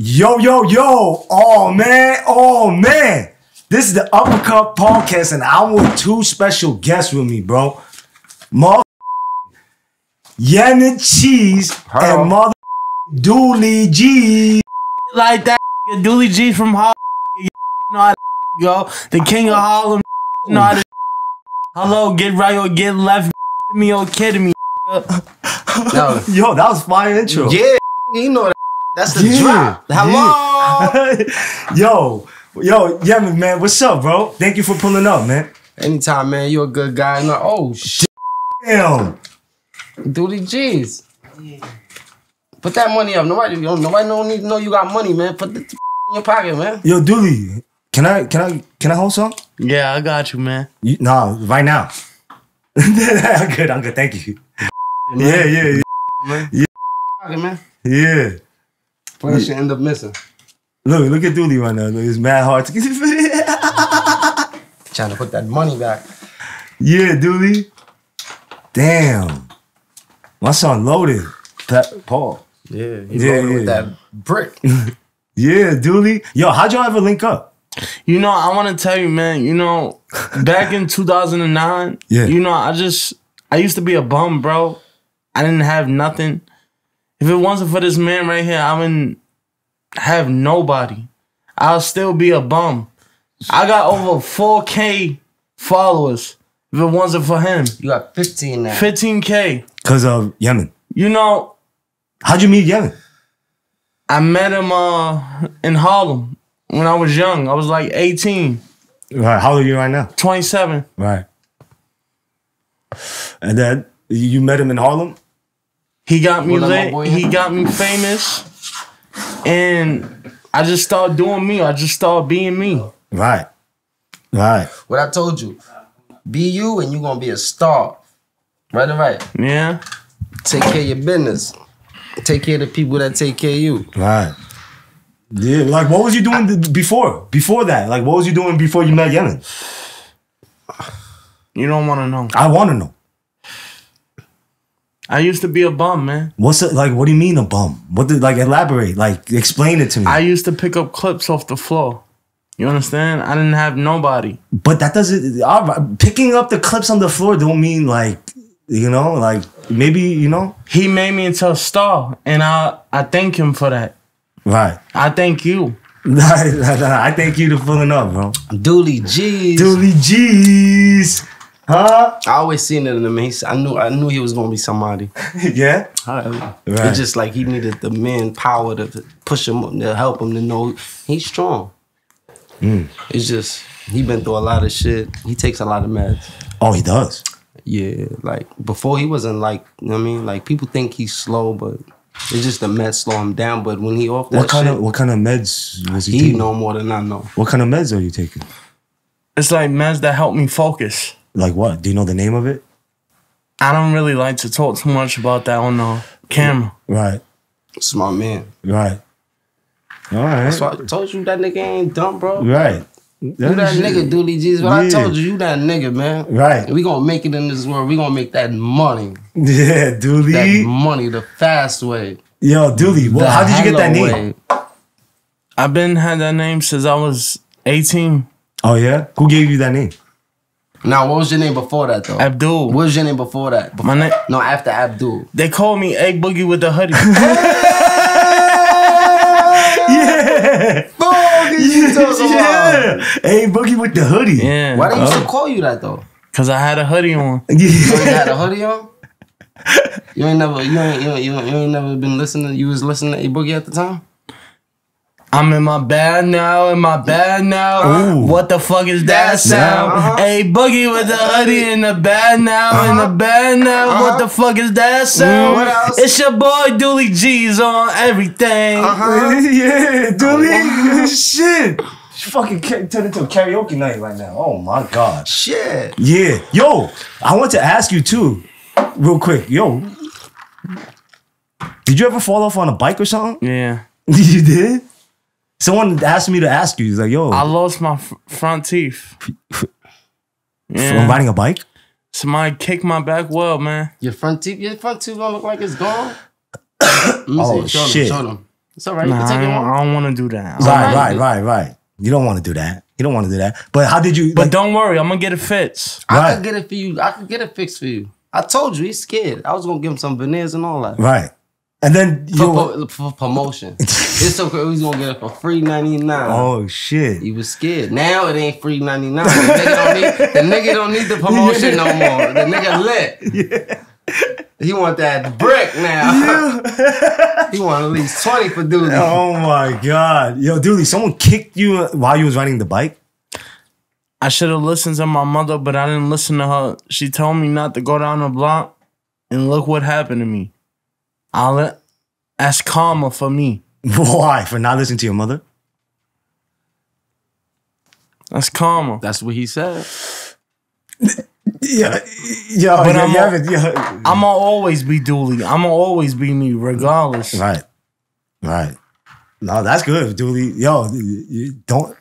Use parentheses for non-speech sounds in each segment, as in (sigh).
Yo, yo, yo. Oh, man. Oh, man. This is the Uppercut Podcast, and I'm with two special guests with me, bro. Mother Yemen Cheese Hello. and mother Doolie G. like that. Doolie G from Harlem. You know how to go. The king of Harlem. You know how to Hello, get right or get left. Me or kidding me. No. (laughs) Yo, that was fire intro. Yeah, you know that. That's the Yeah. drop. Hello. (laughs) yo, yo, Yemen, man, what's up, bro? Thank you for pulling up, man. Anytime, man. You're a good guy. No, oh shit, Damn. Doolie G's. Put that money up. Nobody, nobody don't need to know you got money, man. Put the (laughs) in your pocket, man. Yo, Doolie, can I, can I, can I hold some? Yeah, I got you, man. You, nah, right now. (laughs) I'm good. I'm good. Thank you. Yeah, yeah, Man. Yeah. Pocket, man. yeah. Put that shit end up missing. Look, look at Doolie right now. Look, it's mad hard to get (laughs) Trying to put that money back. Yeah, Doolie. Damn. My son loaded. That Paul. Yeah, he Yeah, rolling with yeah. that brick. (laughs) Yeah, Doolie. Yo, how'd y'all ever link up? You know, I want to tell you, man. You know, back in 2009, (laughs) Yeah. you know, I just I used to be a bum, bro. I didn't have nothing. If it wasn't for this man right here, I wouldn't have nobody. I'll still be a bum. I got over 4K followers. If it wasn't for him, You got 15 now. 15K. Cause of Yemen. You know, How'd you meet Yemen? I met him uh, in Harlem when I was young. I was like 18, Right. How old are you right now? 27. Right. And then you met him in Harlem? He got me What lit. He got me famous. And I just started doing me. I just started being me. Right. Right. What I told you. Be you and you gonna be a star. Right or right? Yeah. Take care of your business. Take care of the people that take care of you. Right. Yeah, like what was you doing th- before? Before that? Like what was you doing before you met Yemen? You don't want to know. I want to know. I used to be a bum, man. What's it like? What do you mean a bum? What did like elaborate? Like explain it to me. I used to pick up clips off the floor. You understand? I didn't have nobody. but that doesn't. all right, Picking up the clips on the floor don't mean like you know like maybe you know He made me into a star, and I I thank him for that. right. I thank you. (laughs) I thank you for pulling up, bro. Doolie G's. Doolie G's, huh? I always seen it in him. He's, I knew I knew he was gonna be somebody. (laughs) yeah. Right. Right. It's just like he needed the manpower to push him to help him to know he's strong. Hmm. It's just he been through a lot of shit. He takes a lot of meds. oh, he does. Yeah, like before he wasn't like you know what I mean. Like people think he's slow, but it's just the meds slow him down. But when he off that What kind shit, of what kind of meds was he, taking he taking? know more than I know. What kind of meds are you taking? It's like meds that help me focus. Like what? Do you know the name of it? I don't really like to talk too much about that on the camera. Right. Smart man. Right. All right. So I told you that nigga ain't dumb, bro. Right. You that nigga, Doolie G's. What I told you, you that nigga, man. Right. We gonna make it in this world. We gonna make that money. Yeah, Doolie. That money the fast way. Yo, Doolie. Well, how did you get that name? way. I've been had that name since I was 18. Oh yeah. Who gave you that name? Now, what was your name before that, though? Abdul. What was your name before that? Before, My name. no, after Abdul. They call me Egg Boogie with the hoodie. (laughs) (laughs) Yeah. Oh, yeah. Hey, Boogie with the hoodie. yeah. Why they used you oh. call you that though? Cause I had a hoodie on. You Yeah. had a hoodie on. You ain't never, you ain't, you ain't, you ain't, you ain't never been listening. You was listening to A Boogie at the time. I'm in my bed now, in my bed now. Ooh. What the fuck is that That sound? sound, uh-huh. Hey, Boogie with the hoodie in the bed now, in the bed now. What the fuck is that sound? what else? It's your boy Doolie G's on everything. Uh-huh. (laughs) yeah, Doolie. (laughs) Shit. She fucking ca- turned into a karaoke night right now. Oh my god. Shit. Yeah. Yo, I want to ask you too, real quick. Yo, did you ever fall off on a bike or something? Yeah. (laughs) you did? Someone asked me to ask you. He's like, yo, I lost my f- front teeth. from Yeah. riding a bike? Somebody kicked my back well, man. Your front teeth, your front teeth don't look like it's gone. (coughs) Oh. Show shit. Them, show them. It's all right. Nah, I don't. I don't want to do that. Right, Alright. right, right, right. You don't want to do that. You don't want to do that. But how did you? But Like, don't worry, I'm gonna get it fixed. I Right. could get it for you. I could get it fixed for you. I told you he's scared. I was gonna give him some veneers and all that. right. And then For, you. for, for promotion. (laughs) it's so cool. He's gonna get it for free ninety nine. Oh shit. He was scared. Now it ain't free ninety nine. The nigga don't need the nigga don't need the (laughs) promotion no more. The nigga lit. He want that brick now. (laughs) he want at least twenty for duty. Oh my god. Yo, Doolie, someone kicked you while you was riding the bike? I should have listened to my mother, but I didn't listen to her. She told me not to go down the block, and look what happened to me. I'll let that's karma for me. (laughs) Why? For not listening to your mother? That's karma. That's what he said. Yeah. Yo, But yeah, I'm yeah, al- but- yeah. I'ma always be Doolie. I'ma always be me, regardless. Right. Right. No, that's good, Doolie. Yo, you- you don't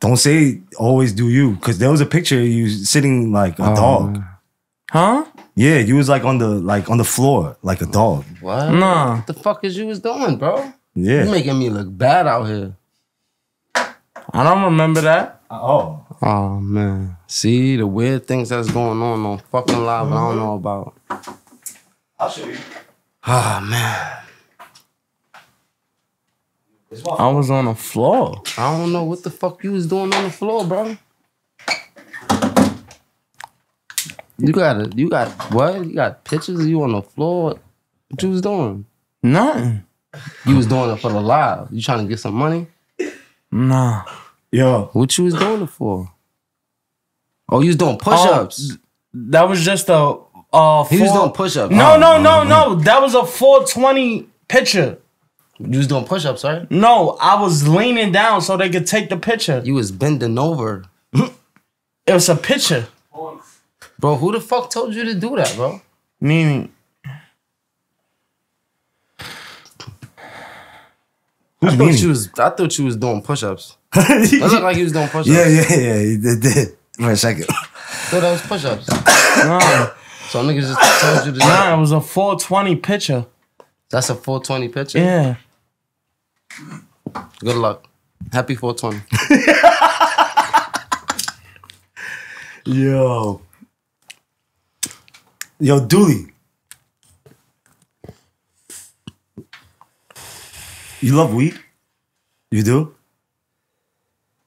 don't say always do you, because there was a picture of you sitting like a oh, dog. Huh? Yeah, you was like on the like on the floor like a dog. What? Nah. What the fuck is you was doing, bro? Yeah. You making me look bad out here. I don't remember that. oh. Oh man. See the weird things that's going on on fucking live I don't know about. I'll show you. Oh man. I was on the floor. I don't know what the fuck you was doing on the floor, bro. You got it. You got what? You got pictures of you on the floor. What you was doing? Nothing. You was doing it for the live. You trying to get some money? Nah. Yo, What you was doing it for? Oh, you was doing push-ups. That was just a uh he was doing push-ups. No, Oh, no, no, no. That was a 420 picture. You was doing push-ups, right? No, I was leaning down so they could take the picture. You was bending over. It was a picture. Bro, who the fuck told you to do that, bro? Meaning, I who's thought meaning? you was I thought you was doing push-ups. (laughs) It looked like you was doing push-ups. yeah, yeah, yeah. He did, did for a second. thought that was push-ups. (coughs) nah, So niggas just told you to do nah, it was a 420 picture. That's a 420 picture. Yeah. Good luck. Happy 420. (laughs) Yo. Yo, Doolie. You love weed? You do?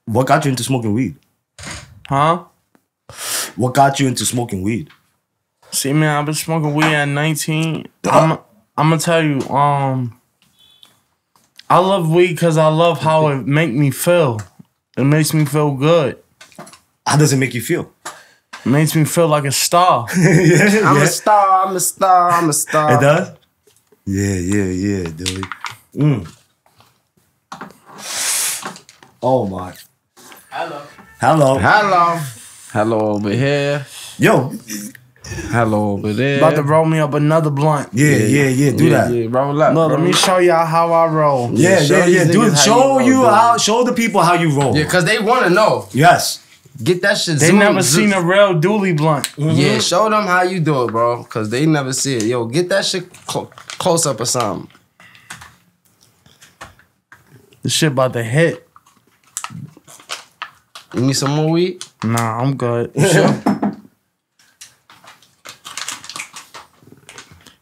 What got you into smoking weed? Huh? What got you into smoking weed? See, man, I've been smoking weed at 19. I'm, I'm gonna tell you, um, I love weed because I love how it make me feel. It makes me feel good. How does it make you feel? It makes me feel like a star. (laughs) yeah, I'm yeah. a star, I'm a star, I'm a star. It does? Yeah, yeah, yeah, dude. Mm. Oh my. Hello. Hello. Hello. Hello over here. Yo, Hello over there. About to roll me up another blunt. yeah, yeah, yeah, do yeah, that. Yeah, roll up. Look, let me show y'all how I roll. Yeah, show yeah, these yeah. Dude, niggas how show you you how, show the people how you roll. Yeah, cause they wanna know. Yes. Get that shit. They zoom- never zoom- seen a real doolie blunt. Yeah, show them how you do it, bro. Cause they never see it. Yo, get that shit clo- close up or something. This shit about to hit. You need some more weed? Nah, I'm good. (laughs) Sure.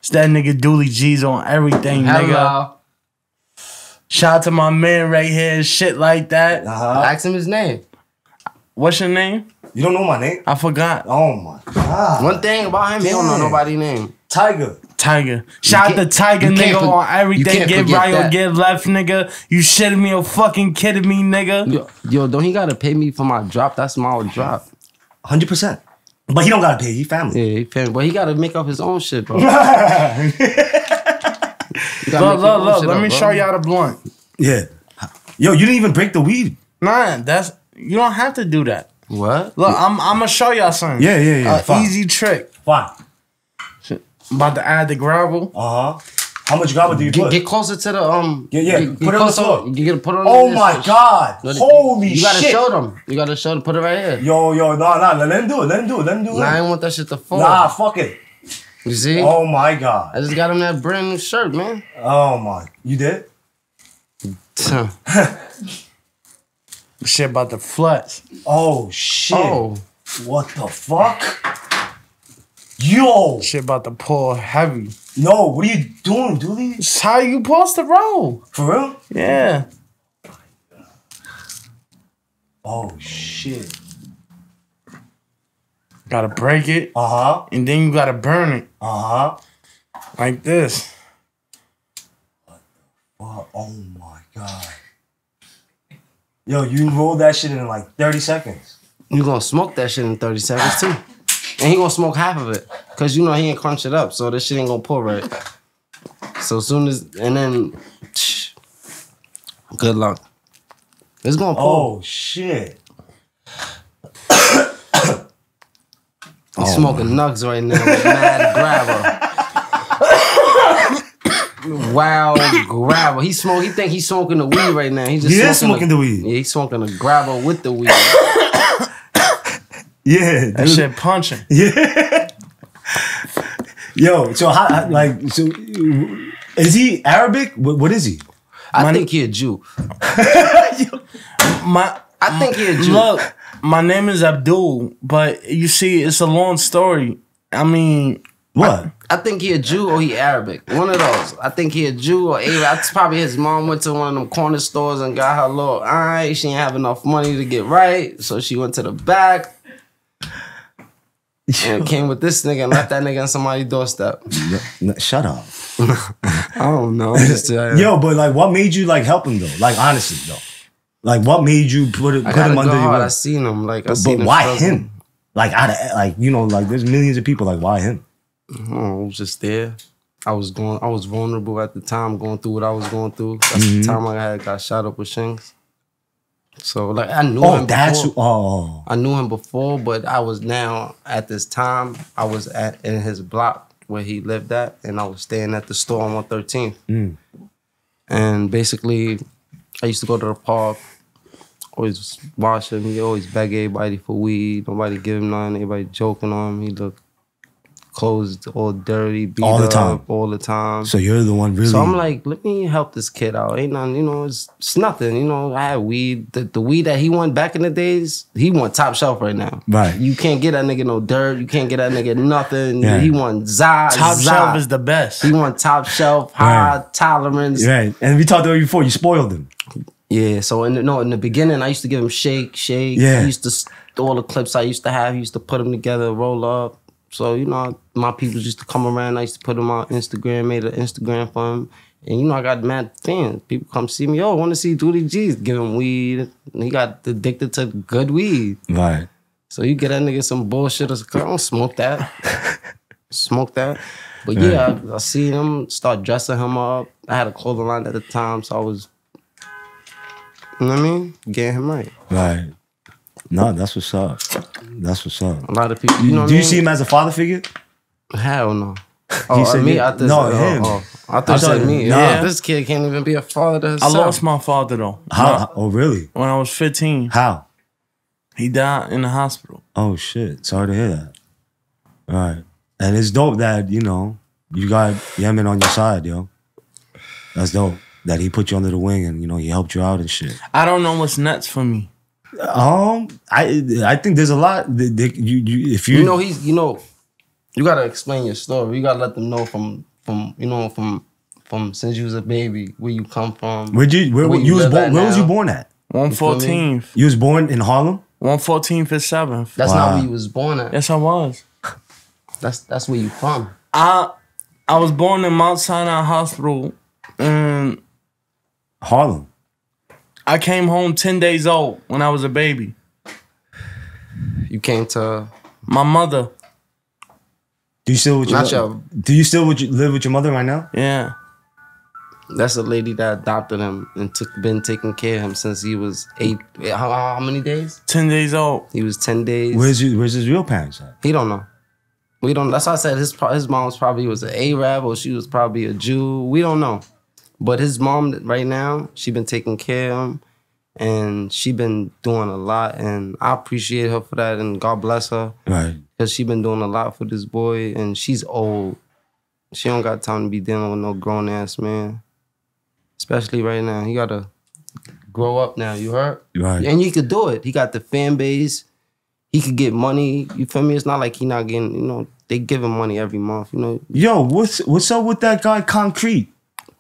It's that nigga Doolie G's on everything, nigga. Shout out to my man right here, shit like that. Uh-huh. Ask him his name. What's your name? You don't know my name? I forgot. Oh my god. One thing about him, he don't know nobody's name. Tiger. Tiger. Shout out to can't- Tiger, you can't nigga, for- on you everything. can't Get forget right or that. get left, nigga. You shitting me or fucking kidding me, nigga? Yo, yo, don't he gotta pay me for my drop? That's my drop. 100%. But he don't gotta pay. He family. Yeah, he pay me, but he gotta make up his own shit, bro. (laughs) He (laughs) Look, gotta make his look, own look. shit Let up, me bro. show y'all the blunt. Yeah. Yo, you didn't even break the weed. Nah, that's you don't have to do that. What? Look, I'm I'm gonna show y'all something. Yeah, yeah, yeah. A Fine. easy trick. Fine. About to add the grabba. Uh huh. How much grabba do you Get, put? get closer to the um. Yeah, yeah. Get, Put it on the floor. You gotta put it on. oh this my god. No, Holy you gotta shit. show them. You gotta show them. Put it right here. Yo, yo, nah, nah. Let him do it. Let him do it. Let him do it. Nah, I ain't want that shit to fall. Nah, fuck it. You see? Oh my god. I just got him that brand new shirt, man. Oh my. You did? (laughs) (laughs) Shit about the flex. Oh shit! oh, What the fuck? Yo, Shit about to pull heavy. no, what are you doing, Doolie? It's how you supposed the roll. For real? Yeah. Oh shit! Gotta break it, Uh huh. and then you gotta burn it Uh huh. like this. Oh, oh my god. Yo, you rolled that shit in like 30 seconds. you gonna smoke that shit in 30 seconds too. And he gonna smoke half of it. Cause you know he ain't crunch it up, so this shit ain't gonna pull right. So soon as and then (sniffs) good luck. It's gonna pull. Oh shit. He's smoking nugs right now with mad grabba. Wow, grabba. He smoke. He think he's smoking the weed right now. He just He is smoking smoking the weed. Yeah, he's smoking the grabba with the weed. (coughs) Yeah. That dude. shit punching. Yeah. Yo, so how how- like so is he Arabic? What, what is he? I Money- think he a Jew. (laughs) My I think he a Jew. look, my name is Abdul, but you see, it's a long story. I mean, What? I think he a Jew or he Arabic. One of those. I think he a Jew or Arab. That's probably his mom went to one of them corner stores and got her little eye. She didn't have enough money to get right, so she went to the back (laughs) and came with this nigga and left that nigga on somebody's doorstep. No, shut up. (laughs) I don't know. Yo, but like, what made you like help him though? Like, honestly though, like, what made you put it put him under your. I seen him. Like, I But, seen but him why him? Like, out of like, you know, like, there's millions of people. Like, why him? I was just there. I was going. I was vulnerable at the time, going through what I was going through. That's the time I had got shot up with Chinx. So like I knew Oh, him. that's before. oh. I knew him before, but I was now at this time. I was at in his block where he lived at, and I was staying at the store on 113th. Mm. And basically, I used to go to the park, always watch him. He always beg everybody for weed. Nobody give him none. Everybody joking on him. He look clothes all dirty, beat All the up time. all the time. So you're the one really. So I'm like, let me help this kid out. Ain't nothing, you know, it's, it's nothing. You know, I had weed. The, the weed that he want back in the days, he want top shelf right now. Right. You can't get that nigga no dirt. You can't get that nigga nothing. Yeah. He want za top za. shelf is the best. He want top shelf, high tolerance. right, and we talked about it before. You spoiled him. Yeah. So in the, no, in the beginning, I used to give him shake, shake. Yeah. I used to s- all the clips I used to have. He used to put them together, roll up. So you know, my people used to come around. I used to put them on Instagram, made an Instagram for him. And you know, I got mad fans. People come see me. Oh, I want to see Doolie G's. Give him weed. And he got addicted to good weed. Right. So you get that nigga some bullshit. I don't smoke that. (laughs) smoke that. But yeah, I, I seen him start dressing him up. I had a clothing line at the time, so I was, you know what I mean, getting him right. Right. No, that's what's up. That's what's up. A lot of people, you know what Do I you mean? see him as a father figure? Hell no. Oh, said me? I thought no, oh, him. Oh, I thought I you said me. nah. Yeah, this kid can't even be a father to I lost my father though. How? Oh, really? When I was 15, How? he died in the hospital. Oh shit! Sorry to hear that. All right, and it's dope that you know you got Yemen on your side, yo. That's dope that he put you under the wing and you know he helped you out and shit. I don't know what's nuts for me. Um, I I think there's a lot that, that you you if you, You know, he's, you know, you gotta explain your story. You gotta let them know from, from, you know, from, from since you was a baby, where you come from. where'd you where, where you, you was born? at Where was you born at? 114th. You was born in Harlem. 114th is 7th. That's Wow. not where you was born at. Yes, I was. That's that's where you from. I I was born in Mount Sinai Hospital and Harlem. I came home 10 days old when I was a baby. You came to My mother, Do you still with your, Not your- Do you still with you, live with your mother right now? yeah. that's a lady that adopted him and took been taking care of him since he was eight. How, how many days? 10 days old. He was ten days. Where's you, where's his real parents at? He don't know. We don't. That's why I said his pro- his mom's probably was an Arab or she was probably a Jew. We don't know. But his mom right now, she been taking care of him, and she been doing a lot, and I appreciate her for that, and God bless her Right. because she been doing a lot for this boy, and she's old. She don't got time to be dealing with no grown ass man, especially right now. He gotta grow up now. You heard? Right. And you could do it. He got the fan base. He could get money. You feel me? It's not like he not getting. You know, they give him money every month. You know. Yo, what's what's up with that guy Concrete?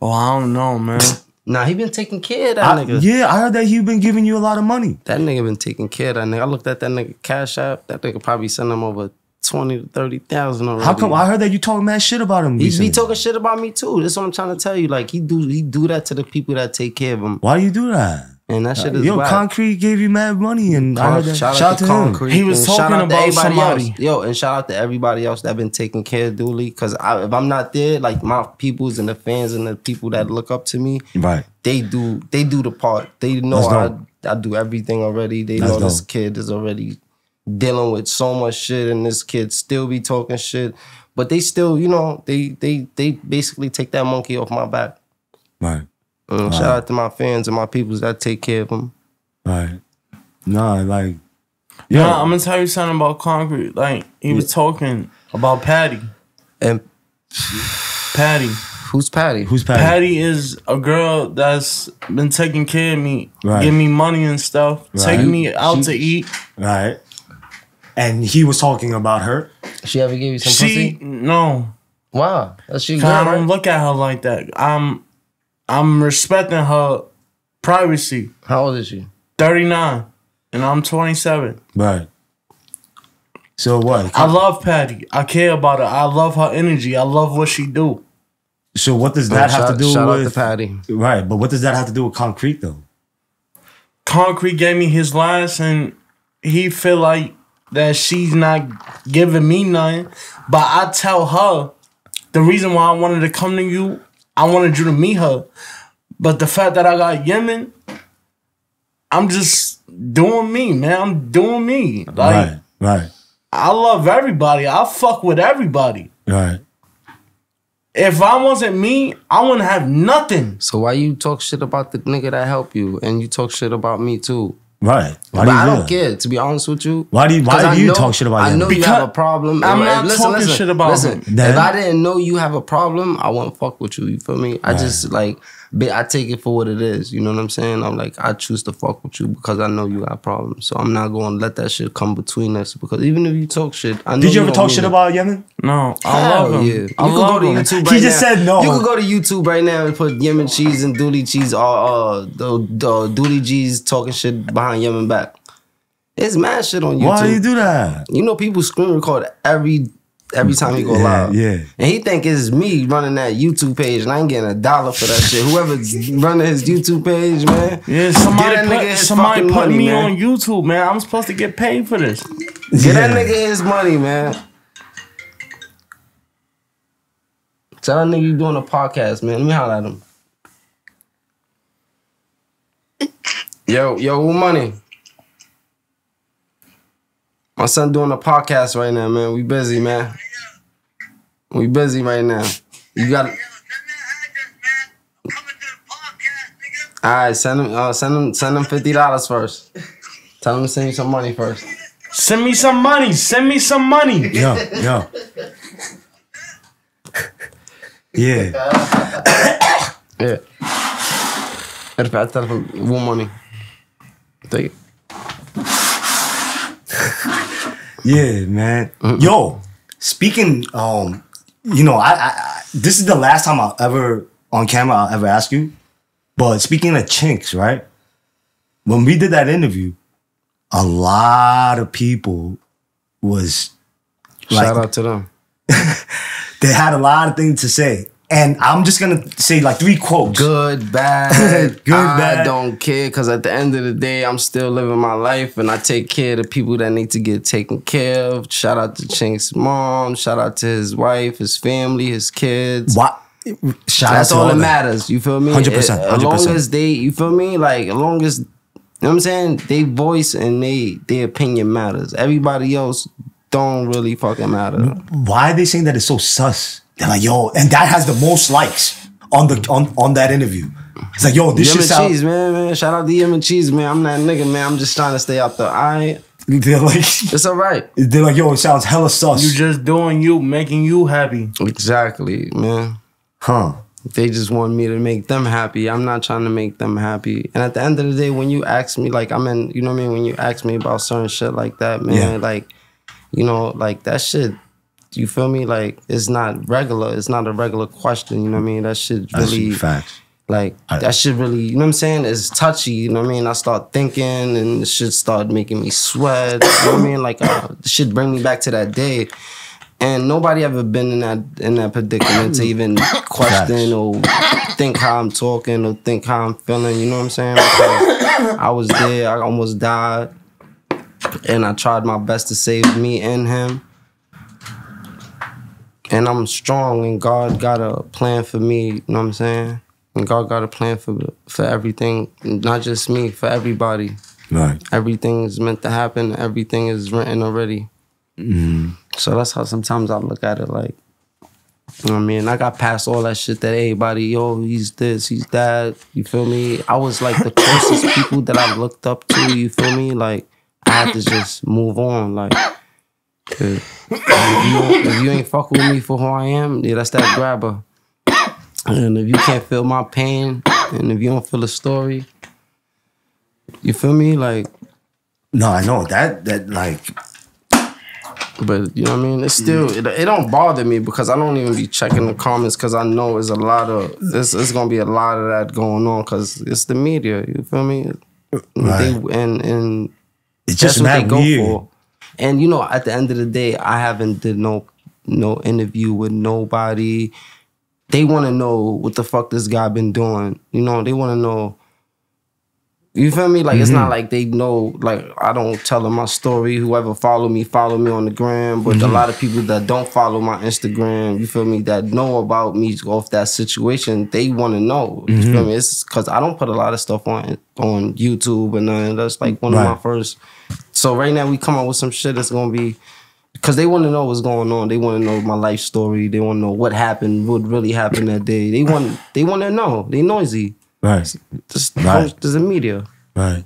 Oh, I don't know, man. Nah, he been taking care of that I- nigga. yeah, I heard that he been giving you a lot of money. That nigga been taking care of that nigga. I looked at that nigga cash app. That nigga probably sent him over twenty to thirty thousand already. How come I heard that you talking mad shit about him? He recently. be talking shit about me too. That's what I'm trying to tell you. Like he do he do that to the people that take care of him. Why do you do that? And that uh, shit is Yo, whack. Concrete gave you mad money, and I heard that. shout, Shout, out to to him. Concrete. He was and talking about everybody somebody. Else. Yo, and shout out to everybody else that been taking care of Doolie. Cause I, if I'm not there, like my peoples and the fans and the people that look up to me, Right. they do they do the part. They know I. I do everything already. They That's know this kid is already dealing with so much shit, and this kid still be talking shit. But they still, you know, they they they basically take that monkey off my back. Right. Um, Shout out to my fans and my peoples that take care of them. Right. Nah, like. Yeah, Yeah. I'm gonna tell you something about concrete. Like he was talking about Patty. And Patty. who's Patty? Who's Patty? Patty is a girl that's been taking care of me, Right. give me money and stuff, Right. take me out She- to eat. Right. And he was talking about her. She ever give you some She pussy? no, Wow, that's your 'cause I don't Right? look at her like that. I'm I'm respecting her privacy. How old is she? 39 and I'm 27. Right. So what? I love Patty. I care about her. I love her energy. I love what she do. So what does oh, that have shout, to do shout out to with? Patty. Right, but what does that have to do with concrete though? Concrete gave me his last and he feel like that she's not giving me nothing. But I tell her the reason why I wanted to come to you, I wanted you to meet her. But the fact that I got Yemen, I'm just doing me, man. I'm doing me. Like right, right, I love everybody. I fuck with everybody. right. If I wasn't me, I wouldn't have nothing. So why you talk shit about the nigga that helped you, and you talk shit about me too? Right. Why but do you I do don't that? care. To be honest with you, Why do you- why 'Cause I do you know- talk shit about I him? know you have a problem. I'm not talking shit about listen, him. Then- If I didn't know you have a problem, I wouldn't fuck with you. You feel me? I just like, be- I take it for what it is. You know what I'm saying? I'm like, I choose to fuck with you because I know you got problems. So I'm not going to let that shit come between us. Because even if you talk shit, I know Did you ever talk shit it. about Yemen? No, I Hell love him. yeah. You I could love go to him. YouTube He right just now. said no. You could go to YouTube right now and put Yemen cheese and Doolie cheese, uh, uh, the, the Doolie G's talking shit behind Yemen back. It's mad shit on YouTube. Why do you do that? You know, people screen record every every time he go Yeah, live. yeah. And he think it's me running that YouTube page, and I ain't getting a dollar for that shit. Whoever's (laughs) running his YouTube page, man. Yeah, somebody Get that put, his somebody put money, me man. on YouTube, man. I'm supposed to get paid for this. Get that nigga his money, man. Tell that nigga you doing a podcast, man. Let me holler at him. Yo, yo, what money? My son doing a podcast right now, man. We busy, man. We busy right now. You got Yo, send that address, man. I'm coming to the podcast, nigga. all right. Send him, uh, send him, send him fifty dollars first. Tell him to send you some money first. Send me some money. Send me some money. Yo, yo. yeah. Yeah. Matter of fact, tell him one money. Take it. Yeah, man. Yo, speaking, um, you know, I, I, I this is the last time I'll ever on camera I'll ever ask you. But speaking of Chinx, right? When we did that interview, a lot of people was like Shout out to them. (laughs) they had a lot of things to say. And I'm just gonna say like three quotes. Good, bad. (laughs) Good, I bad. don't care because at the end of the day, I'm still living my life and I take care of the people that need to get taken care of. Shout out to Chinx's mom. Shout out to his wife, his family, his kids. What? Shout That's out to all that matters. You feel me? 100%, As long as they, you feel me? Like, as long as, you know what I'm saying? They voice and they, their opinion matters. Everybody else don't really fucking matter. Why are they saying that it's so sus? They're like, yo, and that has the most likes on the on, on that interview. It's like, yo, this Yemen shit sound. cheese, man, man. Shout out to and cheese, man. I'm that nigga, man. I'm just trying to stay out there. I, They're like, it's all right. (laughs) they're like, yo, it sounds hella sus. You just doing you, making you happy. Exactly, man. huh? They just want me to make them happy. I'm not trying to make them happy. And at the end of the day, when you ask me, like I'm in, you know what I mean? When you ask me about certain shit like that, man, Yeah. like, you know, like that shit. You feel me? Like it's not regular. It's not a regular question. You know what I mean? That shit That's really facts. like I- that should really, you know what I'm saying? It's touchy, you know what I mean? I start thinking and the shit start making me sweat. You know what I mean? Like uh, the shit bring me back to that day. And nobody ever been in that in that predicament to even (coughs) question or think how I'm talking or think how I'm feeling. You know what I'm saying? Because I was there, I almost died, and I tried my best to save me and him. And I'm strong, and God got a plan for me. You know what I'm saying? And God got a plan for for everything, not just me, for everybody. Right. Everything is meant to happen. Everything is written already. Mm-hmm. So that's how sometimes I look at it. Like, you know what I mean? I got past all that shit that everybody, yo, he's this, he's that. You feel me? I was like the closest people that I looked up to. You feel me? Like, I had to just move on. Like, 'cause if you, if you ain't fuck with me for who I am, yeah, that's that grabba. And if you can't feel my pain, and if you don't feel the story, you feel me? Like, No, I know that that like But you know what I mean? It's still it, it don't bother me because I don't even be checking the comments because I know it's a lot of it's, it's gonna be a lot of that going on because it's the media. You feel me? They, and and it's that's just what they go weird. for. And you know, at the end of the day, I haven't did no no interview with nobody. They want to know what the fuck this guy been doing. You know, they want to know. You feel me? Like it's Mm-hmm. not like they know. Like I don't tell them my story. Whoever follow me, follow me on the gram. But Mm-hmm. a lot of people that don't follow my Instagram, you feel me? That know about me off that situation, they want to know. You Mm-hmm. feel me? It's because I don't put a lot of stuff on on YouTube and nothing. That's like one of my first. So right now we come up with some shit that's gonna be because they want to know what's going on. They want to know my life story. They want to know what happened, what really happened that day. They want they want to know. They noisy. Right. Just Right. there's a media. Right.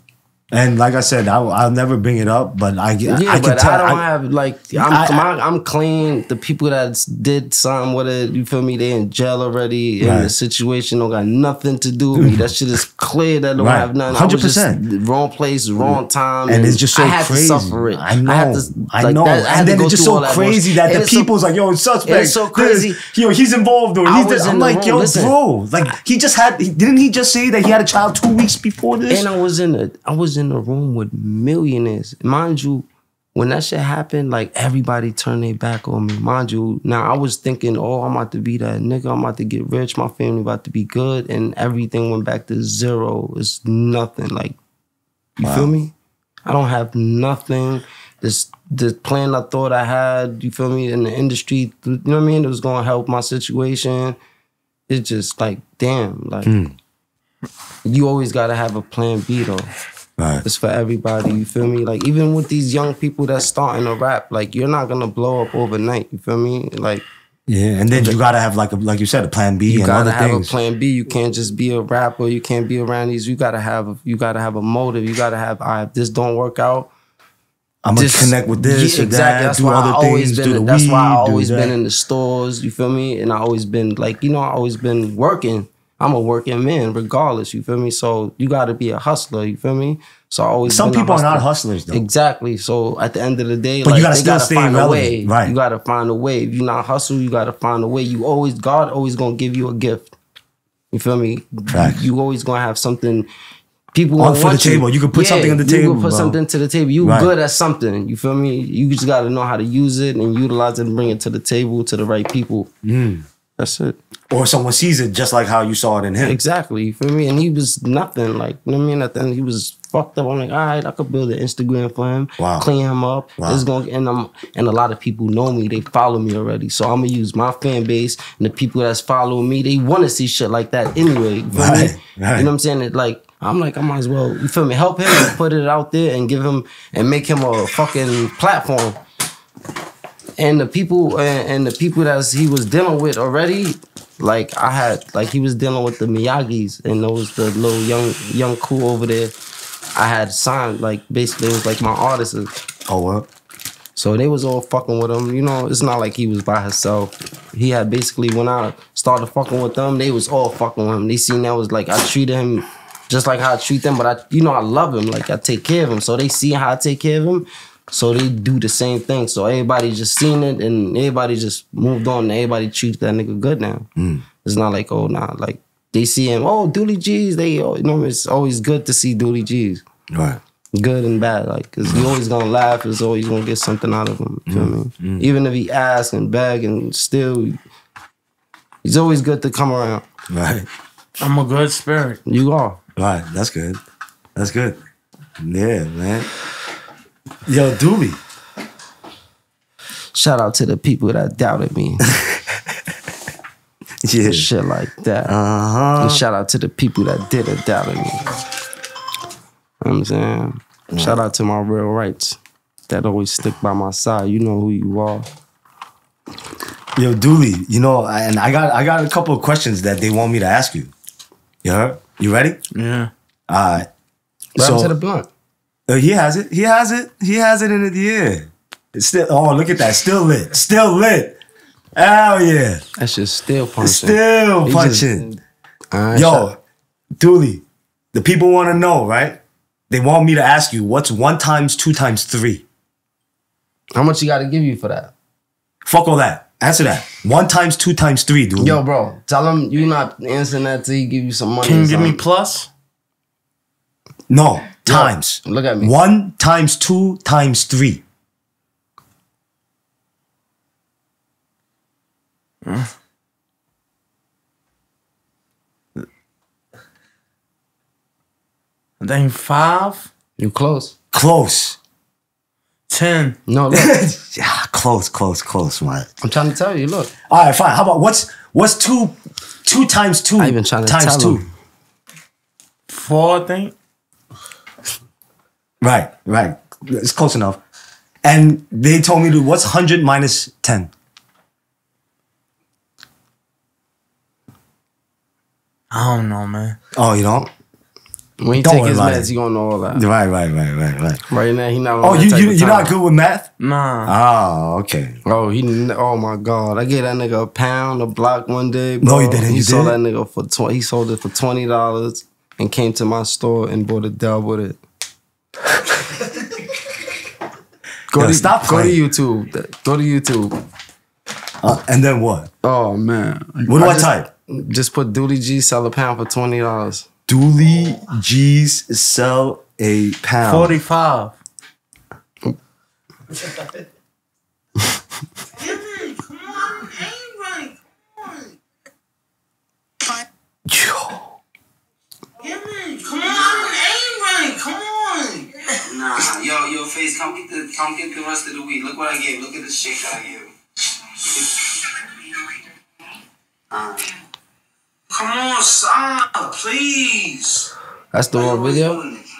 And like I said, I, I'll never bring it up, but I, Yeah, I can but tell. I don't I- have like I'm I- my- I'm clean. The people that did something with it, you feel me? They in jail already, and the situation don't got nothing to do with me. That shit is clear. That don't Right. have nothing. I just 100%. wrong place, wrong time, and it's just so I had crazy. to suffer it. I know. I, to, like, know. that- I and then it's just so that crazy that the it's so- people's like, yo, suspect. it's so this, crazy. Yo, he's involved or I he's this. in I'm like, yo, bro. Like he just had. Didn't he just say that he had a child two weeks before this? And I was in a I was in a room with millionaires. Mind you, when that shit happened, like everybody turned their back on me. Mind you, now I was thinking, oh, I'm about to be that nigga. I'm about to get rich. My family about to be good, and everything went back to zero. It's nothing. Like, you feel me? I don't have nothing. This the plan I thought I had, you feel me, in the industry, you know what I mean? It was gonna help my situation. It's just like, damn, like hmm. you always gotta have a plan B though. Right. It's for everybody. You feel me? Like even with these young people that's starting to rap, like you're not gonna blow up overnight. You feel me? Like Yeah, and then you gotta have like a like you said a plan B you and gotta have things. a plan B. You can't just be a rapper. You can't be around these. You gotta have you gotta have a motive. You gotta have. Right, if this don't work out. I'm gonna this- connect with this Yeah, or that. That's do why other I always things. been. do the that's why I always been in the stores. You feel me? And I always been like you know I always been working. I'm a working man, regardless. You feel me? So you got to be a hustler. You feel me? So I always Some people are not hustlers though. Exactly. So at the end of the day, But like, you gotta still gotta stay find a way. right. You gotta find a way. If you not hustle, you gotta find a way. You always God always gonna give you a gift. You feel me? Facts. You always gonna have something. People On for the want table. You can put something on the You table, You can put bro. something to the table. You Right. good at something. You feel me? You just gotta know how to use it and utilize it and bring it to the table to the right people. Mm. That's it. or someone sees it just like how you saw it in him. Exactly. You feel me? And he was nothing. Like, you know what I mean? End, he was fucked up. I'm like, all right, I could build an Instagram for him, Wow. clean him up. Wow. It's going and I'm and a lot of people know me. They follow me already. So I'm gonna use my fan base and the people that's following me, they wanna see shit like that anyway. You Right, right. You know what I'm saying? It like I'm like, I might as well, you feel me, help him and put it out there and give him and make him a fucking platform. And the people and, and the people that he was dealing with already, like I had, like he was dealing with the Miyagis and those the little young young cool over there. I had signed like basically it was like my artists. Oh well. So they was all fucking with him. You know, it's not like he was by himself. He had basically went out, started fucking with them, they was all fucking with him. They seen that was like I treated him just like how I treat them, but I, you know, I love him. Like I take care of him, so they see how I take care of him. So they do the same thing. So everybody just seen it, and everybody just moved on. And everybody treats that nigga good now. Mm. It's not like oh nah, like they see him. Oh, Doolie G's. They oh, you know it's always good to see Doolie G's Right. good and bad. Like, cause he always gonna laugh. Is always gonna get something out of him. You feel me? Mm. Mm. Even if he asks and beg and still, he's always good to come around. Right. I'm a good spirit. You are. Right. That's good. That's good. Yeah, man. Yo, Doolie. Shout out to the people that doubted me. (laughs) Yeah. Shit like that. Uh huh. And shout out to the people that didn't doubt me. You know what I'm saying? Shout out to my real rights that always stick by my side. You know who you are. Yo, Doolie, you know, and I got I got a couple of questions that they want me to ask you. You heard? You ready? Yeah. All right. What happened So to the blunt? Uh, he has it. He has it. He has it in it. Yeah. It's still. Oh, look at that. Still lit. Still lit. Hell yeah. That shit's still punching. Still He just- punching. Alright, Yo, shout- Doolie, the people want to know, right? They want me to ask you what's one times two times three. how much you got to give you for that? Fuck all that. Answer that. One times two times three, Doolie. Yo, bro, tell him you not answering that till he give you some money. Can you give me plus? No, times. Look at me. One times two times three. (laughs) I think five, You close? Close. ten. No, (laughs) look. yeah, close, close, close, man. I'm trying to tell you. Look, All right, fine. How about what's what's two two times two I even trying to times tell two? him. Four, I think. Right, right. It's close enough. And they told me to what's hundred minus ten. I don't know, man. Oh, you don't? when he Don't take his about meds, it. he gonna know all that. Right, right, right, right, right. Right now, he not. Oh, you you you're not good with math? Nah. Oh, okay. Oh, he. Oh my God! I gave that nigga a pound, a block one day. No, Bro. you didn't. He You sold didn't? that nigga for twenty. He sold it for twenty dollars and came to my store and bought a dub with it. Go Yo, to stop Go to. YouTube. Go to YouTube. Uh, and then what? Oh man. What do I, just, type? Just put Doolie G sell a pound for twenty dollars. Doolie G's sell a pound. Forty-five. Come on, ain't. Come on. Yo. Give me. Come on, ain't right. Come on. Nah, yo, yo, face, come get the, come get the rest of the weed. Look what I gave. Look at the shake I gave. Uh, Come on, stop, please. That's the why wrong video. doing this?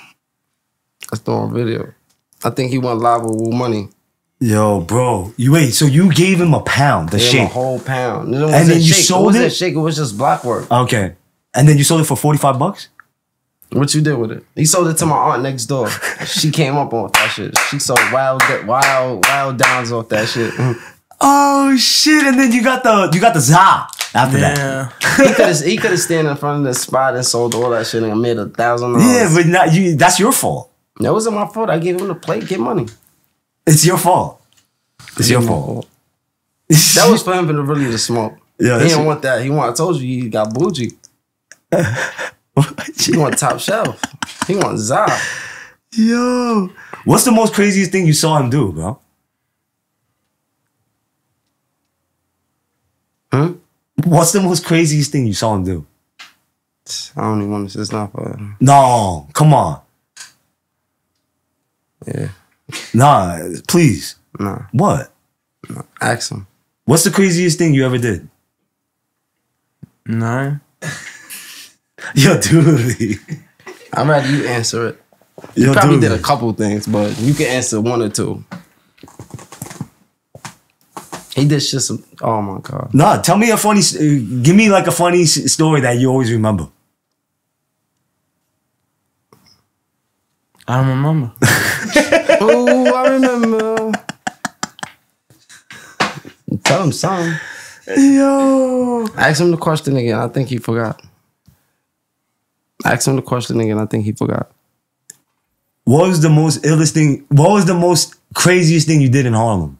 That's the wrong video. I think he went live with Wu Money. Yo, bro. You wait, so you gave him a pound, the Gave him a shake. whole pound. It And wasn't then you shake. sold it? wasn't it? shake. It was just block work. Okay. And then you sold it for 45 bucks? What you did with it? He sold it to my aunt next door. (laughs) she came up on that shit. She sold wild, wild, wild downs off that shit. Oh shit. And then you got the you got the za after that. Yeah. he could have he could have stand in front of the spot and sold all that shit and made a thousand dollars. Yeah, but not you that's your fault. that wasn't my fault. I gave him the plate, get money. It's your fault. It's your fault. That was for him to really to smoke. (laughs) Yeah, he didn't want that. He want. I told you he got bougie. (laughs) He want top shelf. He want za. Yo. What's the most craziest thing you saw him do, bro? Huh? What's the most craziest thing you saw him do? I don't even want to. Say it's not for. No, come on. Yeah. Nah, please. Nah. What? Ask him. What's the craziest thing you ever did? Nine. (laughs) Yo, dude. I'd rather you answer it. Yo, Probably dude. did a couple things, but you can answer one or two. He did shit some. Oh my god. Nah, tell me a funny. Give me like a funny story that you always remember. I don't remember. (laughs) oh, I remember. Tell him something. Yo. Ask him the question again. I think he forgot. Ask him the question again. I think he forgot. What was the most illest thing? What was the most craziest thing you did in Harlem?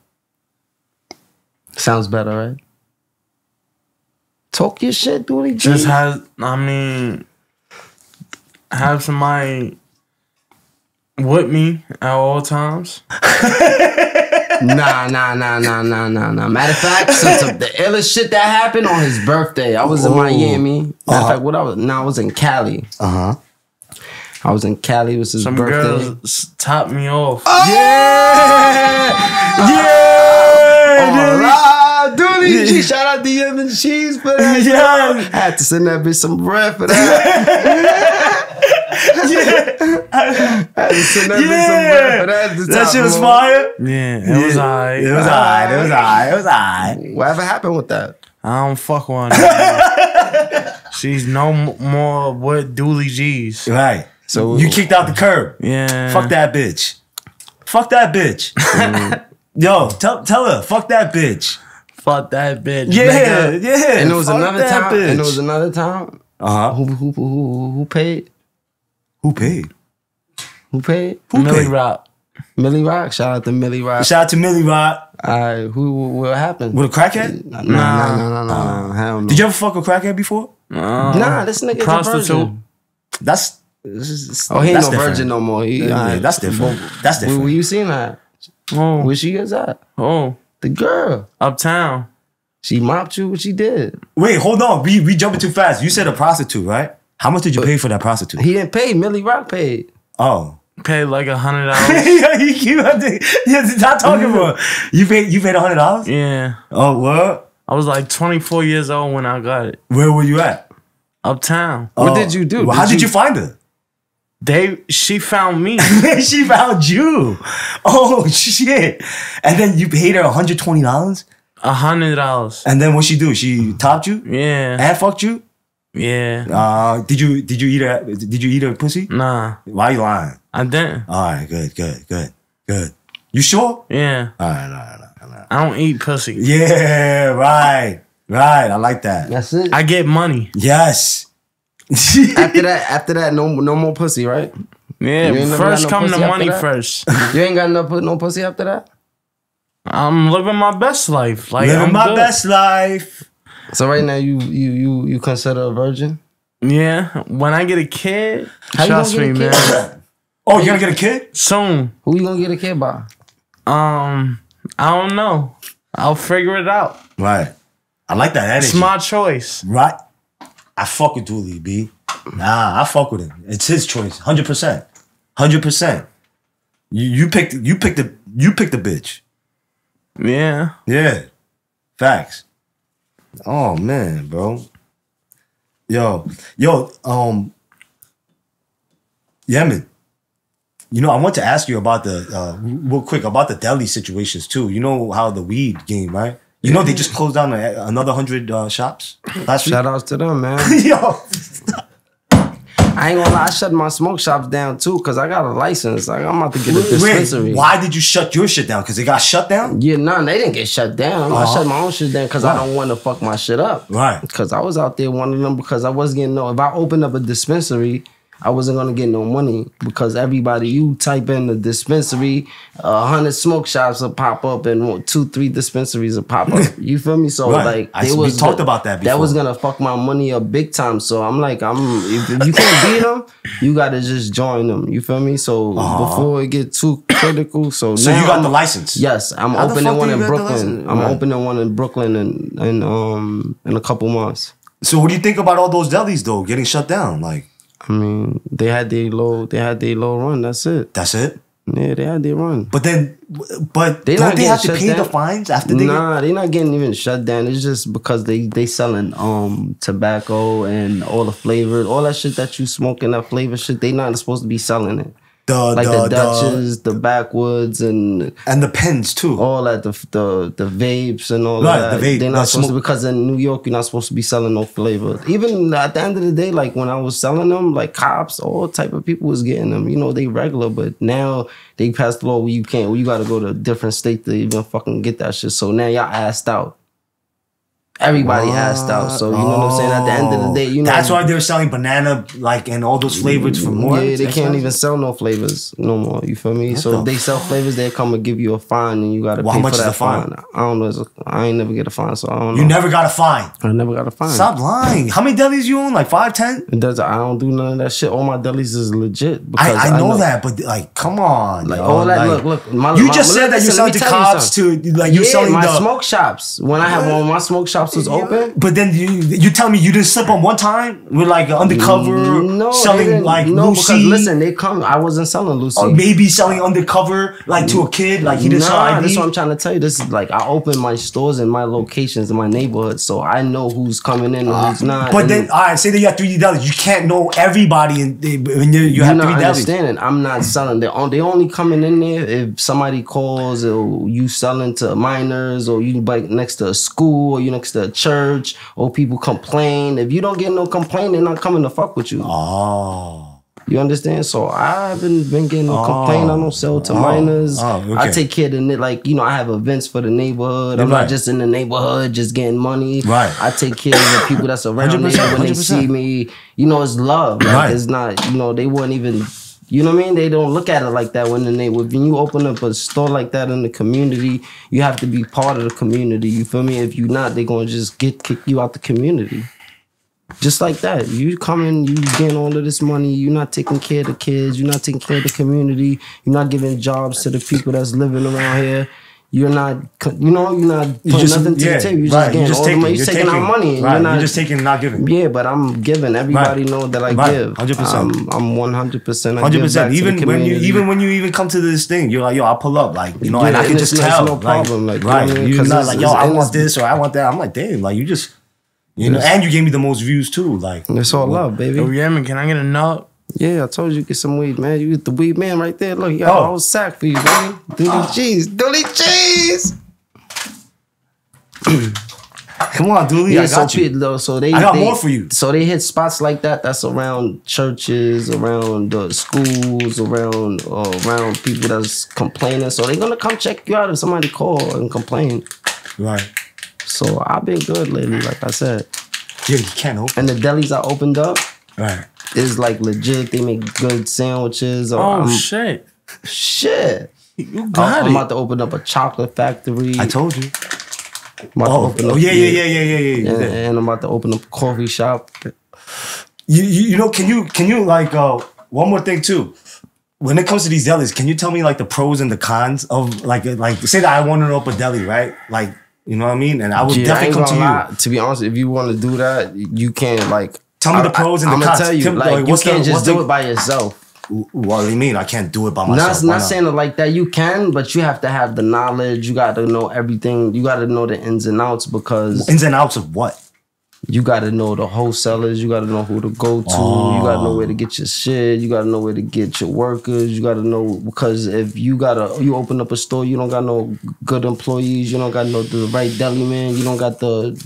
Sounds better, right? Talk your shit, Doolie G. Just has, I mean, have somebody with me at all times. (laughs) Nah, nah, nah, nah, nah, nah, nah. Matter of fact, some, some, the illest shit that happened on his birthday. I was in Oh. Miami. Matter Uh-huh. of fact, what I was, nah, I was in Cali. Uh huh. I was in Cali. It was his Some birthday. girls top me off. Yeah. Yeah. All right, Doolie G. Shout out to Yemen Cheese for that. Yeah. I had to send that bitch some bread for that. (laughs) I had to send that bitch some bread for that. That top shit was him fire. Yeah, it was alright. It was alright. It was alright. It was alright. off. Whatever happened with that? I don't fuck one. (laughs) She's no m- more with Doolie G's. Right. So You kicked out the curb. Yeah. Fuck that bitch. Fuck that bitch. (laughs) Yo, tell tell her. Fuck that bitch. Fuck that bitch. Yeah, nigga. yeah. And it was fuck another that time. And it was another time. uh huh. Who who who who, who paid? Who paid? Who paid? Who Millie paid? Rock. Millie Rock. Shout out to Millie Rock. Shout out to Millie Rock Alright, who what happened? with a crackhead. Nah, nah, nah, nah, nah, nah. Hell no. Did you ever fuck a crackhead before? Uh, Nah, this nigga's prostitute. a virgin. That's. is- Oh, he ain't no different. virgin no more. He, Yeah, alright. that's different. That's different. where you seen that? Oh, Where she is at? oh, The girl. uptown. She mopped you. What she did? Wait, hold on. We we jumping too fast. You said a prostitute, right? How much did you pay for that prostitute? He didn't pay. Millie Rock paid. Oh. Paid like a hundred (laughs) dollars. yeah, you keep yeah, not talking about. You paid you paid a hundred dollars? yeah. Oh, what? I was like 24 years old when I got it. Where were you at? Uptown. What Oh. did you do? Well, how Did did you- you find her? They she found me. (laughs) she found you. Oh shit! And then you paid her one hundred twenty dollars. A hundred dollars. And then what she do? She topped you Yeah. and fucked you. Yeah. Uh, did you did you eat her? Did you eat her pussy? Nah. Why you lying? I didn't. All right, good, good, good, good. You sure? Yeah. All right, all right, all right, all right. I don't eat pussy. Yeah, right, right. I like that. That's it. I get money. Yes. (laughs) after that, after that, no, no more pussy, right? Yeah. You ain't never First no come the money that? first. You ain't got no, pu- no pussy after that. I'm living my best life. Like Living I'm my good. best life. So right now, you you you you consider a virgin? Yeah. When I get a kid, How you trust gonna me, get a kid? man. (coughs) Oh, you gonna get a kid? Soon. Who you gonna get a kid by? Um, I don't know. I'll figure it out. Right. I like that energy. It's my choice. Right. I fuck with Doolie, B. Nah, I fuck with him. It's his choice. Hundred percent. Hundred percent. You you picked you picked the you picked the bitch. Yeah. Yeah. Facts. Oh man, bro. Yo, yo, um Yemen. You know, I want to ask you about the uh real quick about the deli situations too. You know how the weed game, right? You know they just closed down a, another hundred uh, shops last week. Shout outs to them, man. (laughs) Yo, I ain't gonna lie, I shut my smoke shops down too, cause I got a license. Like I'm about to get a dispensary. why did you shut your shit down? Because it got shut down? Yeah, nah, they didn't get shut down. I Uh-huh. shut my own shit down because I don't want to fuck my shit up. Right. Because I was out there one of them because I wasn't getting no. If I opened up a dispensary, I wasn't gonna get no money because everybody you type in the dispensary, a hundred smoke shops will pop up and two, three dispensaries will pop up. (laughs) You feel me? So Right. like I- they we was talked about that Before. That was gonna fuck my money up big time. So I'm like, I'm if you can't beat (laughs) them, you gotta just join them. You feel me? So before it get too critical, so Uh-huh. So now you got I'm- the license? Yes, I'm How opening one in you get the Brooklyn. I'm Right. opening one in Brooklyn in, in um in a couple months. So what do you think about all those delis though getting shut down? Like I mean, they had their low, they had their low run. That's it. that's it? Yeah, they had their run. But then, but They don't they have to pay the fines after they? Get, Nah, they not getting even shut down. It's just because they they selling um tobacco and all the flavors, all that shit that you smoking, that flavor shit. They not supposed to be selling it. The Like the, the, Dutches, the backwoods, and the and the pens too. all that the the the vapes and all Right, that. the vape, They're the not supposed to because in New York you're not supposed to be selling no flavor. Even at the end of the day, like when I was selling them, like cops, all type of people was getting them. You know, they regular, but now they passed the law where you can't. Where you got to go to a different state to even fucking get that shit. So now y'all asked out. Everybody has out. Ah, so you know what I'm saying? At the end of the day, you know That's why they're selling banana like and all those flavors for more. Yeah, they can't even sell no flavors no more. You feel me? so the if they sell flavors, they come and give you a fine, and you got to Well, pay how much for is that the fine? I don't know. It's- I ain't never get a fine, so I don't know. You never got a fine. I never got a fine. Stop lying. How many delis you own? Like five, ten? It does. I don't do none of that shit. All my delis is legit. Because I, I know that, but like, come on. Like yo, all that. like- look, look. My, you my- just said that you're listen, let selling me to cops something. to like you're yeah, selling my the. smoke shops. When I have one, my smoke shops was open. But then you you tell me you didn't slip on one time with like undercover No, selling like no, Lucy, because listen, they come. I wasn't selling Lucy. or maybe selling undercover like to a kid like he didn't Nah, that's what I'm trying to tell you. This is like I open my stores in my locations in my neighborhood, so I know who's coming in and who's not. Uh, but and then, all right, say that you have 3D delis. You can't know everybody in, when you, you have 3D delis. understanding. I'm not selling. They on, they only coming in there if somebody calls or you selling to minors or you like next to a school or you next a church or people complain. If you don't get no complaint, they're not coming to fuck with you. Oh. You understand? So I haven't been getting no complaint. I don't oh. sell to Oh. minors. Oh, oh okay. I take care of it. like you know I have events for the neighborhood. I'm Right. not just in the neighborhood just getting money. Right. I take care of the people that's around me 100%, when they see me. You know, it's love. Like, Right. It's not. You know, they wouldn't even. You know what I mean? They don't look at it like that when the neighborhood. When you open up a store like that in the community, you have to be part of the community. You feel me? If you're not, they're gonna just get kick you out the community. Just like that. You coming, you getting all of this money, you're not taking care of the kids, you're not taking care of the community, you're not giving jobs to the people that's living around here. You're not, you know, you're not You putting just, nothing to yeah, the table. You're right, just getting you're just all taking, the money. You're, you're taking, our money. Right, you're not, you're just taking, not giving. yeah, but I'm giving. Everybody know that I Right, give. 100%. I'm, I'm 100. percent Hundred percent. Even when you, even when you even come to this thing, you're like, yo, I'll pull up, like you know, Yeah, and I can just tell, no problem, like, you know right? You're 'Cause not like, yo, I want this or I want that. I'm like, damn, like you just, you know, and you gave me the most views too, like. it's all love, baby. Oh yeah, man. Can I get a nut? Yeah, I told you get some weed, man. You get the weed man right there. Look, you got Oh. a whole sack for you, baby. Doolie cheese, Doolie cheese. (clears throat) Come on, Doolie, Yeah, I so, got you. pe- though, so they I got they- more for you. So they hit spots like that. That's around churches, around the schools, around uh, around people that's complaining. So they're gonna come check you out if somebody call and complain. Right. So I've been good lately, like I said. Yeah, you can't open. And the delis I opened up Right. Is like legit. They make good sandwiches. Or Oh I'm- shit. shit. You I'm, got I'm about to open up a chocolate factory. I told you. I'm about to Oh, open oh up- yeah, yeah, yeah, yeah, yeah, yeah. And, yeah. and I'm about to open up a coffee shop. You, you, you know, can you, can you like, uh, one more thing too. When it comes to these delis, can you tell me like the pros and the cons of like, like say that I want to open a deli, right? Like, you know what I mean? And I would Yeah, definitely ain't come to gonna you. To be honest, if you want to do that, you can't like. Tell me the pros and the I'm cons. gonna tell you, like, like, you can't just do the- it by yourself. What do you mean? I can't do it by Not, myself. Why not saying it like that. You can, but you have to have the knowledge. You got to know everything. You got to know the ins and outs because Ins and outs of what? you got to know the wholesalers. You got to know who to go to. You got to know where to get your shit. You got to know where to get your workers. You got to know because if you got to, you open up a store, you don't got no good employees. You don't got no the right deli man. You don't got the.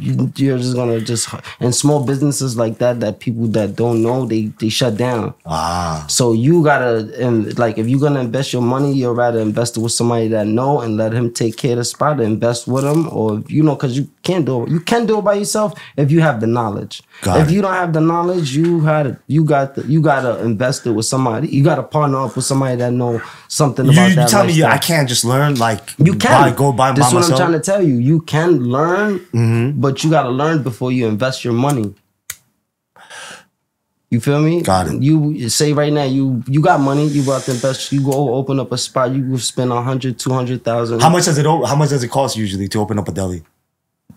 You- You're just gonna just and small businesses like that that people that don't know they they shut down. Ah, So you gotta and like if you're gonna invest your money, you'd rather invest it with somebody that know and let him take care of the spot. Invest with him, or you know, because you can't do it. You can do it by yourself if you have the knowledge. Got if it. you don't have the knowledge, you had you got the, you gotta invest it with somebody. You gotta partner up with somebody that know something you, about you that. tell me. I can't just learn like You can buy, go buy This is what myself. I'm trying to tell you. You can learn, Mm-hmm. but you gotta learn before you invest your money. You feel me? Got it. You say right now, you you got money. You about to invest. You go open up a spot. You spend a hundred, two hundred thousand. how much does it? How much does it cost usually to open up a deli?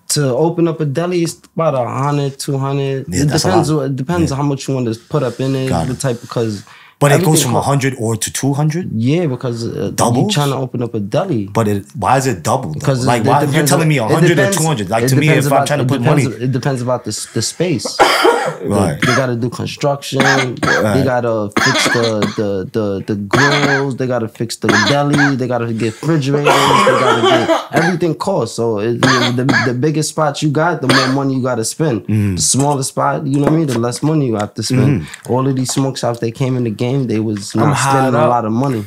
To open up a deli? It's about a hundred, two hundred. Yeah, it depends. It depends on how much you want to put up in it. Got The it. type because. But it goes from cost- hundred or to two hundred. Yeah, because uh, you Doubles? trying to open up a deli. But it, why is it double? Because like why, you're telling me it hundred or two hundred? Like to me, if I'm trying to put depends- money, it depends about the the space. (coughs) right? They gotta do construction. They gotta fix the, the the the grills. They gotta fix the deli. They gotta get refrigerators. They gotta get everything costs. So it, the, the bigger spot you got, the more money you gotta spend. Mm-hmm. The smaller spot, you know what I mean, the less money you have to spend. All of these smoke shops, they came in the game. They was not hot spending a lot of money.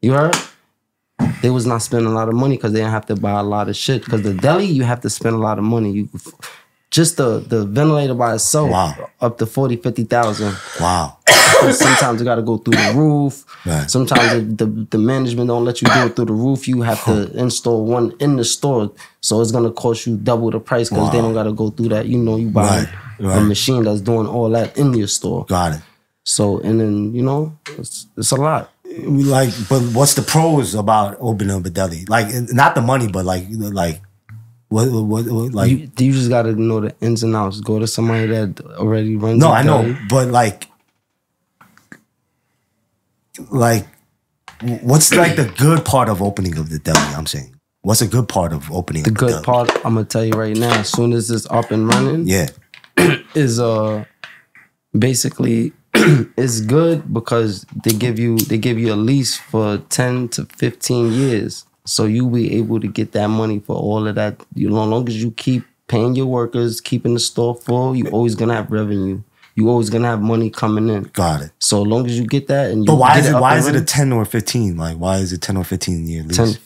You heard? they was not spending a lot of money because they didn't have to buy a lot of shit. Because the deli, you have to spend a lot of money. You just the the ventilator by itself, Wow. up to 40, 50,000. Wow. (coughs) Sometimes you got to go through the roof. Right. Sometimes the, the the management don't let you do it through the roof. You have to install one in the store, so it's gonna cost you double the price because they don't got to go through that. You know, you buy Right, a machine that's doing all that in your store. Got it. So and then you know, it's, it's a lot. We like, but what's the pros about opening up a deli? Like, not the money, but like, like, what, what, what like? You, you just got to know the ins and outs. Go to somebody that already runs. no, I know, but like, like, what's like the good part of opening of the deli? I'm saying, what's a good part of opening The good deli? part, I'm gonna tell you right now. As soon as it's up and running, Yeah. (clears throat) is uh basically (clears throat) it's good because they give you they give you a lease for 10 to 15 years so you'll be able to get that money for all of that you know as long as you keep paying your workers keeping the store full you're always gonna have revenue you always gonna have money coming in Got it. so as long as you get that and you But why is it? Why is it a ten or fifteen? Like, why is it ten or fifteen year lease? 10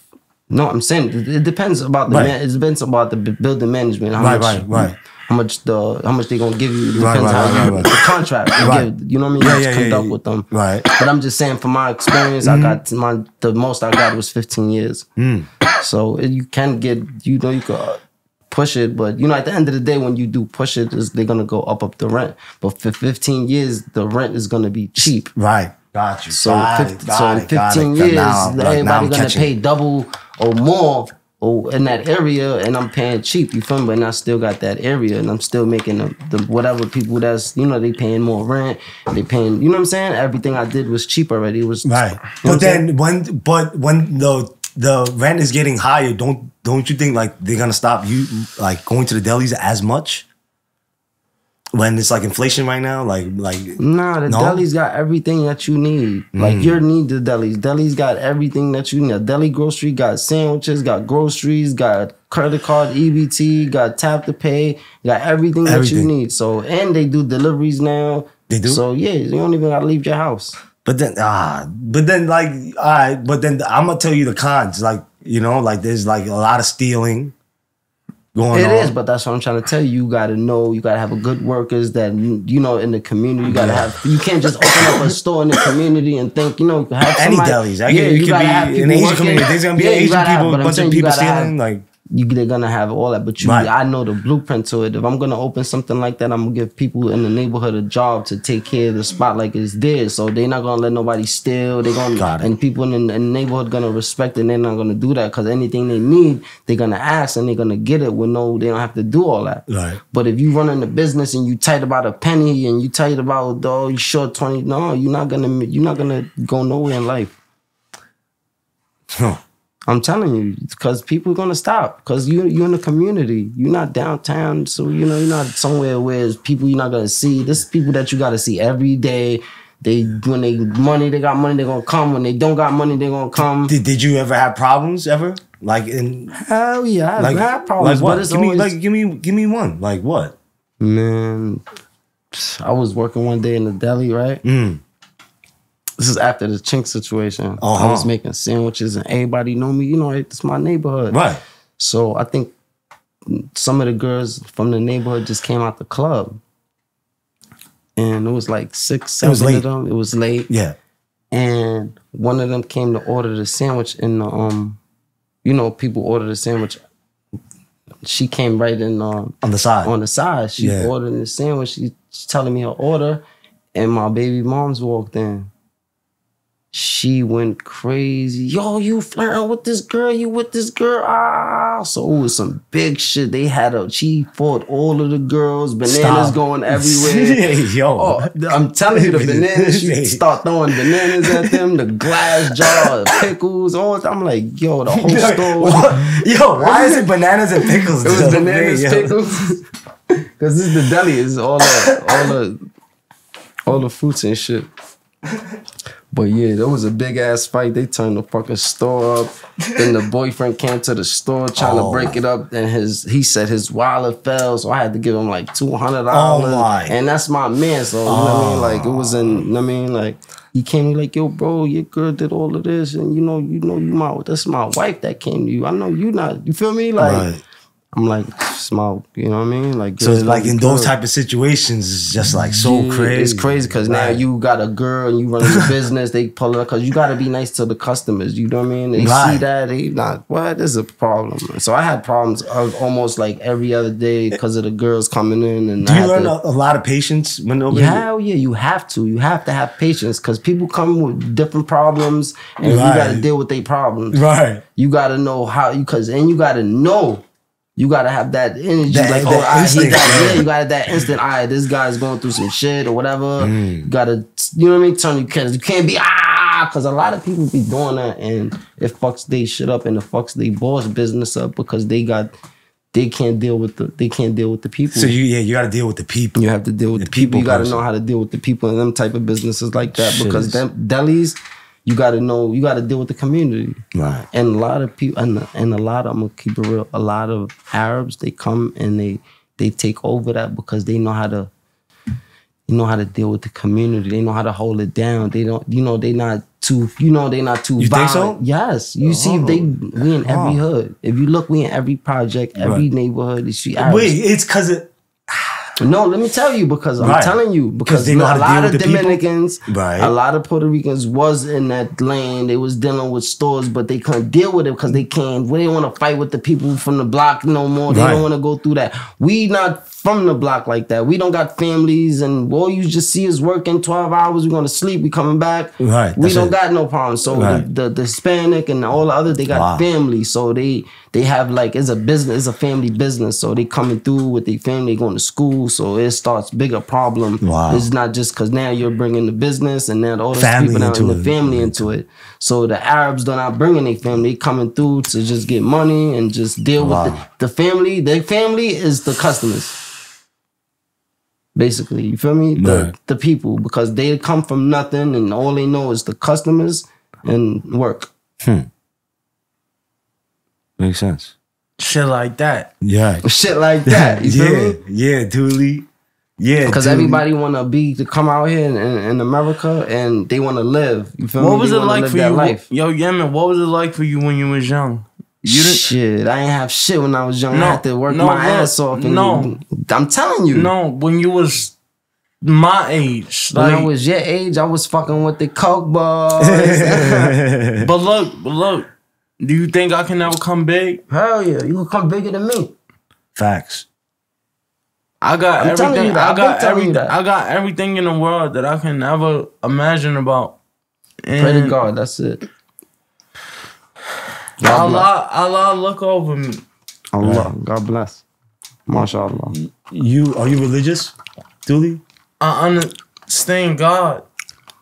no i'm saying it depends about the Right. man, it depends about the building management Right, much right, right. How much the how much they gonna give you it Right, depends right, how right, you, right, right. the contract they Right. give, you know what I mean Yeah, you yeah, just yeah, conduct yeah. with them Right. Mm-hmm. but I'm just saying from my experience I got my the most I got was 15 years Mm. so it- you can get you know you could uh, push it but you know at the end of the day when you do push it is they're gonna go up up the rent but for 15 years the rent is gonna be cheap Right. Got you. so, got 50, it, got so in it, got 15 it. years, Now, now everybody I'm gonna catching. pay double or more or in that area, and I'm paying cheap. You feel me? And I still got that area, and I'm still making the, the whatever people that's you know they paying more rent. They paying, you know what I'm saying? Everything I did was cheap already. It was Right. you know But then when but when the the rent is getting higher, don't don't you think like they're gonna stop you like going to the delis as much? When it's like inflation right now, like like Nah, the No? Mm. deli's got everything that you need. Like you need the delis. Delis got everything that you need. A deli grocery got sandwiches, got groceries, got credit card, EBT, got tap to pay, got everything, that you need. So and they do deliveries now. They do? So yeah, you don't even gotta leave your house. But then ah, but then like all right, but then I'm gonna tell you the cons. Like you know, like there's like a lot of stealing going It on. is, but that's what I'm trying to tell you. You gotta know, you gotta have a good workers that you know in the community. You gotta have. You can't just open up a (laughs) store in the community and think you know have any delis. I yeah, it could be in the Asian community. There's gonna be Yeah, Asian people, a bunch of people have- stealing. Like you they're gonna have all that. But you, Right. I know the blueprint to it. If I'm gonna open something like that, I'm gonna give people in the neighborhood a job to take care of the spot like it's theirs. So they're not gonna let nobody steal. They're gonna and people in the, in the neighborhood gonna respect and They're not gonna do that because anything they need, they're gonna ask and they're gonna get it. With no, they don't have to do all that. Right. But if you running the business and you tight about a penny and you tight about oh you short twenty, no, you're not gonna you're not gonna go nowhere in life. (laughs) huh. I'm telling you, because people are gonna stop. Because you you're in the community. You're not downtown, so you know you're not somewhere where people you're not gonna see. This is people that you gotta see every day. They when they money, they got money, they're gonna come. When they don't got money, they're gonna come. did, did you ever have problems ever? Like in Hell yeah, I've like had problems, like what? but it's give me like give me give me one. Like what? man. I was working one day in the deli, right? Mm. This is after the Chinx situation. I Uh-huh. was making sandwiches, and everybody know me. You know, it's my neighborhood. Right. So I think some of the girls from the neighborhood just came out the club. And it was like six, seven was late. of them. It was late. Yeah. And one of them came to order the sandwich in the um, you know, people order the sandwich. She came right in um On the side. on the side. She Yeah. ordered the sandwich. She, she's telling me her order, and my baby moms walked in. She went crazy. Yo, you flirting with this girl? You with this girl? Ah, so it was some big shit. They had a. She fought all of the girls. Bananas Stop. going (laughs) everywhere. Yo. Oh, I'm telling you, the (laughs) bananas. She start throwing bananas at them. The glass jar, of pickles. All I'm like, yo, the whole (laughs) store. Yo, why is it bananas and pickles? it was bananas, pickles. Cause this is the deli. It's all the all the all the fruits and shit. But yeah, there was a big ass fight. They turned the fucking store up. then the boyfriend came to the store trying Oh. to break it up. And his he said his wallet fell, so I had to give him like two hundred dollars. Oh, my. And that's my man. So you know what I mean? Like it was in. You know what I mean? Like he came like, yo, bro, your girl did all of this, and you know, you know, you my that's my wife that came to you. I know you not. You feel me? Like Right. I'm like, smoke, You know what I mean? Like So like in those type of situations, it's just like so Yeah, crazy. It's crazy because now you got a girl and you running (laughs) the business. They pull it up because you got to be nice to the customers. You know what I mean? They see that they not what is a problem. So I had problems of almost like every other day because of the girls coming in and Do I you learn to, a, a lot of patience when over yeah, yeah, you have to. You have to have patience because people come with different problems and you got to deal with their problems. Right. You got to know how you because and you got to know. You gotta have that energy, That- like that oh, I, he instinct, got, yeah. you got that instant. All right, this guy's going through some shit or whatever. Mm. You gotta, you know what I mean? Turn you can you can't be ah, because a lot of people be doing that and it fucks they shit up and it fucks they boss business up because they got they can't deal with the they can't deal with the people. So you yeah, you got to deal with the people. You have to deal with The the, people. people You got to person. know how to deal with the people and them type of businesses like that Shit because them delis, you got to know you got to deal with the community. Right. And a lot of people and and a lot I'm gonna keep it real. A lot of Arabs they come and they they take over that because they know how to you know how to deal with the community. They know how to hold it down. They don't you know they not too you know they not too You think so? violent. Yes. You see they oh. we in every hood. If you look we in every project, every Right. neighborhood, you see Arabs. Wait, it's because it. No, let me tell you because I'm Right. telling you because they know a lot of with the people? Dominicans, Right. a lot of Puerto Ricans was in that lane. They was dealing with stores, but they couldn't deal with it because they can't. We didn't want to fight with the people from the block no more. They Right. don't want to go through that. We not from the block like that. We don't got families, and all you just see is working twelve hours. We're gonna sleep. We coming back. Right, We don't it. got no problem. So Right. the, the the Hispanic and all the other they got Wow. family. So they they have like it's a business, it's a family business. So they coming through with their family, going to school. So it starts bigger problem. Wow. It's not just because now you're bringing the business and now all those Family people now in the family into it. So the Arabs they're not bringing their family, they coming through to just get money and just deal Wow. with the, the family. Their family is the customers. Basically, you feel me? The, Right. the people because they come from nothing and all they know is the customers and work. Hmm. Makes sense. Shit like that. Yeah. Shit like that. You (laughs) feel yeah. me? Yeah, Doolie. Yeah. Because everybody want to be to come out here in, in, in America and they want to live. You feel me? What was They it like for you? Life. Yo, Yemen, what was it like for you when you was young? You didn't shit, I ain't have shit when I was young. No, I had to work no, my look, ass off. And no. I'm telling you. No, when you was my age. When I was your age, I was fucking with the coke boys. (laughs) But look, but look, do you think I can ever come big? Hell yeah, you can come bigger than me. Facts. I got I'm everything. I got been telling you everything. I got everything in the world that I can ever imagine about. Pray to God, that's it. God bless. Allah, Allah look over me. Allah, God bless. MashaAllah. You are you religious, Doolie? I understand God.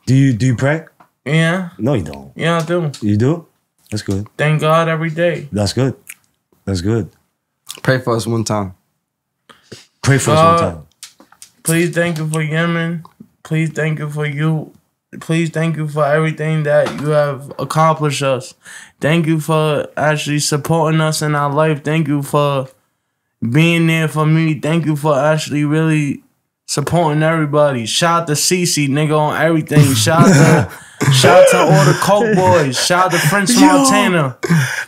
Do you do you pray? Yeah, No, you don't. yeah, I do. You do? That's good. Thank God every day. That's good. That's good. Pray for us one time. Pray for us Uh, one time. Please thank you for Yemen. Please thank you for you. Please thank you for everything that you have accomplished us. Thank you for actually supporting us in our life. Thank you for being there for me. Thank you for actually really supporting everybody. Shout out to Cece, nigga, on everything. (laughs) Shout out to shout out to all the Coke (laughs) boys. Shout out to French Yo. Montana.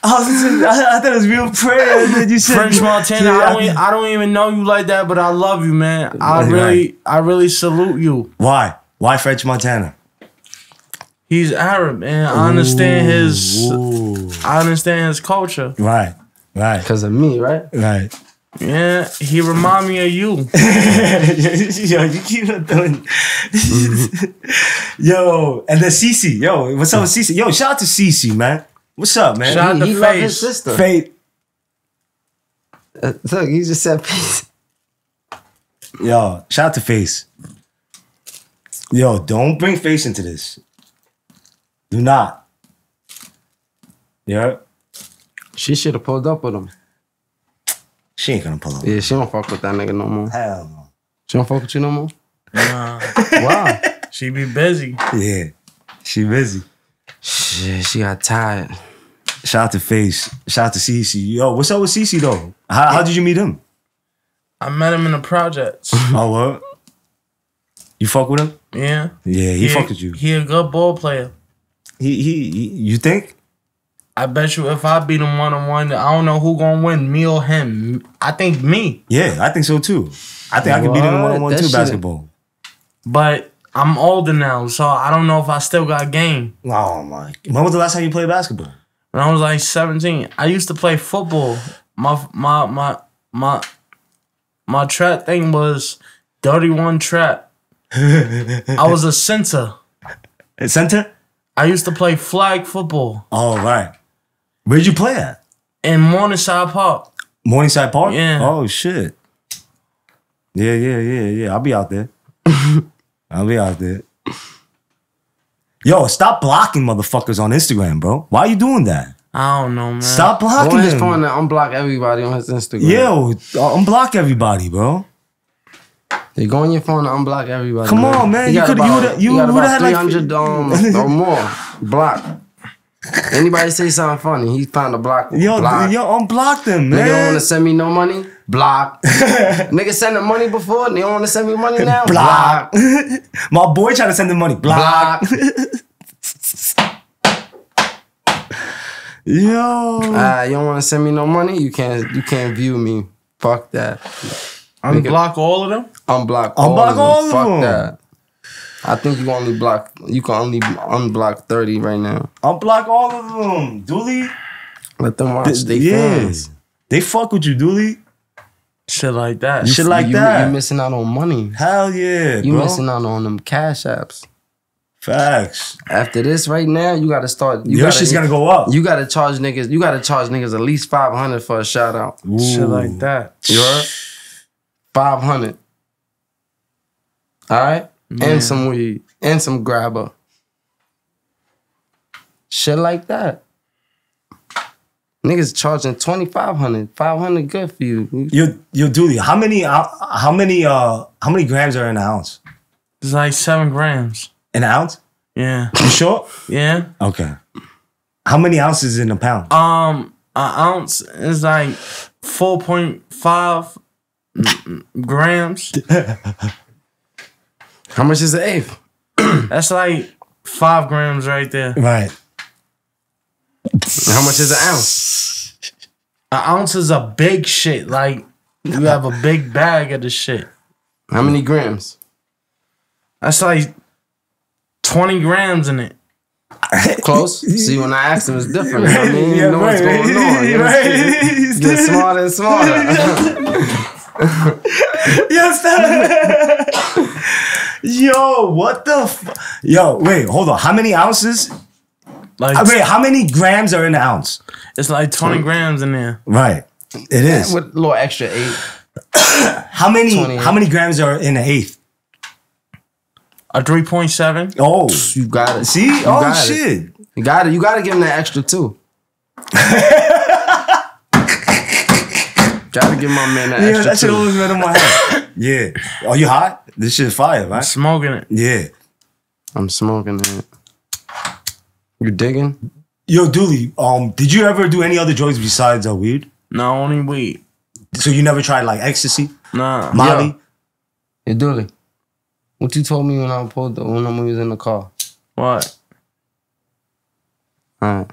I, was I, I thought it was real prayer. And then you said French Montana. Yeah, I don't, e- I don't even know you like that, but I love you, man. I really, I really salute you. Why? Why French Montana? He's Arab, and I understand his. Ooh. I understand his culture. Right. Right. Because of me, right? Right. Yeah, he remind me of you. (laughs) yo, you keep on doing. (laughs) yo, and then Cece. Yo, what's up with Cece? Yo, shout out to Cece, man. What's up, man? Shout out He, to he love his Face. sister. Fate. Uh, look, he just said peace. Yo, shout out to Face. Yo, don't bring Face into this. Do not. Yeah, She should have pulled up with him. she ain't gonna pull up. Yeah, she don't fuck with that nigga no more. Hell no. She don't fuck with you no more? Nah, Wow. (laughs) she be busy. Yeah. She busy. Shit, she got tired. Shout out to Face. Shout out to Cece. Yo, what's up with Cece though? How, how did you meet him? I met him in the projects. (laughs) Oh, what? You fuck with him? Yeah. Yeah, he, fucked with you. He a good ball player. He, he, he you think? I bet you if I beat him one on one, I don't know who gonna win, me or him. I think me. Yeah, I think so too. I think I can beat him one on one What? too. Shit- Basketball. But I'm older now, so I don't know if I still got game. Oh my! When was the last time you played basketball? When I was like 17, I used to play football. My my my my my trap thing was 31 trap. (laughs) I was a center. At center? I used to play flag football All right. Where'd you play at? in Morningside Park. Morningside Park? Yeah. Oh shit. Yeah, yeah, yeah, yeah. I'll be out there. (laughs) I'll be out there. Yo, stop blocking motherfuckers on Instagram, bro. Why are you doing that? I don't know, man. Stop blocking on his them. phone and unblock everybody on his Instagram. Yo, unblock everybody, bro. They go on your phone and unblock everybody. Come on, man. You got coulda- you woulda- you got woulda about had, like- 300 um, or (laughs) more block. Anybody say something funny, he found a block. Yo, block. yo, unblock them, man. Nigga don't want to send me no money. Block. (laughs) Nigga send the money before. They don't want to send me money now. Block. (laughs) My boy tried to send him money. Block. Block. Yo. Ah, you don't want to send me no money. You can't. You can't view me. Fuck that. Unblock all of them? Unblock. Unblock all all of of them. Fuck them. that. I think you can only block. You can only unblock thirty right now. Unblock all of them. Doolie. Let them watch. They yeah. fans. They fuck with you, Doolie. Shit like that. Shit like you, that. You missing out on money. Hell yeah, You bro. missing out on them cash apps. Facts. After this, right now, you gotta start. You Your gotta, shit's gonna go up. You gotta charge niggas. You gotta charge niggas at least five hundred for a shout out. Shit like that. You heard? Five hundred. All right, and some weed and some grabba. Shit like that. Niggas charging twenty five hundred. Five hundred good for you. Yo, yo, Doolie. How many? uh, How many? Uh, how many grams are in an ounce? It's like seven grams. An ounce? Yeah. You sure? Yeah. Okay. How many ounces in a pound? Um, an ounce is like four point five grams. (laughs) How much is the eighth? (clears throat) That's like five grams right there. Right. How much is an ounce? An ounce is a big shit. Like you have a big bag of the shit. How many grams? That's like twenty grams in it. (laughs) Close. See, when I asked him, it's different. I mean, you (laughs) know what's going on. You know what I'm saying? right. Get smarter and smarter. (laughs) yes. (laughs) Yo, what the? Fu- Yo, wait, hold on. How many ounces? Like Uh, Wait, how many grams are in an ounce? it's like twenty grams in there. Right. It is. With a little extra eight. (coughs) How many? 28. How many grams are in an eighth? A three point seven. Oh, You got it. see? You oh got it. shit! You got it. You got to give him that extra (laughs) too. Gotta give my man that Yeah, extra that shit too. always been in my head. yeah. Are you hot? This shit's fire, right? Smoking it. Yeah. I'm smoking it. You digging? Yo, Doolie, um, did you ever do any other drugs besides uh, weed? No, only weed. So you never tried like ecstasy, Nah. Molly? Hey, Doolie. What you told me when I pulled the, when I was in the car? What? All right.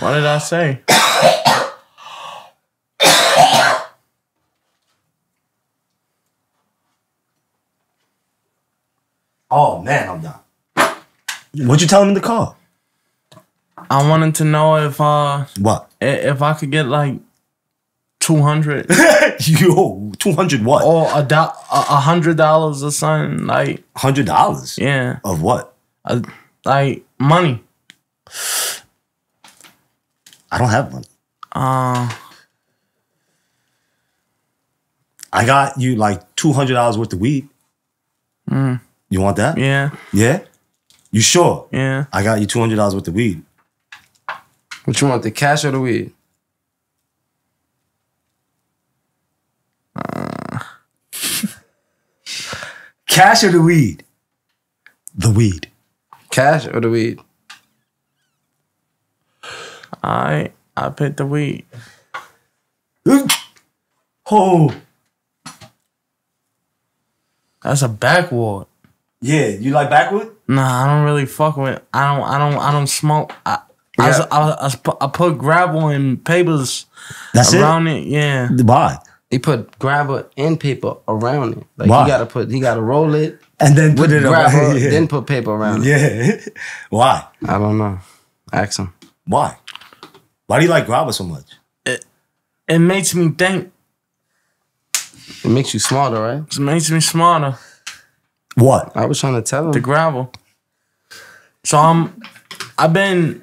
What did I say? (coughs) Oh man, I'm done. What'd you tell him in the car? I wanted to know if uh What? if I could get like two hundred (laughs) Yo, two hundred what? or a do- a a hundred dollars or something. Like Hundred dollars yeah, of what? uh, like money. I don't have one. Uh, I got you like two hundred dollars worth of weed. You want that? yeah, Yeah. You sure? yeah. I got you two hundred dollars worth of weed. What you want, the cash or the weed? Uh. (laughs) Cash or the weed? The weed. Cash or the weed? I I picked the weed. Oh, That's a backward. Yeah. You like backwood? Nah, I don't really fuck with. I don't. I don't. I don't smoke. I I, Yeah. I, I, I I put gravel and papers That's around it. Yeah. it. Why? He put gravel and paper around it. Like Why? he gotta put he gotta roll it And then put it grabba, around. Yeah. then put paper around it. yeah. (laughs) Why? I don't know. Ask him. Why? Why do you like gravel so much? It makes me think. It makes you smarter, right? It makes me smarter. What? I was trying to tell him. The gravel. So I'm. I've been.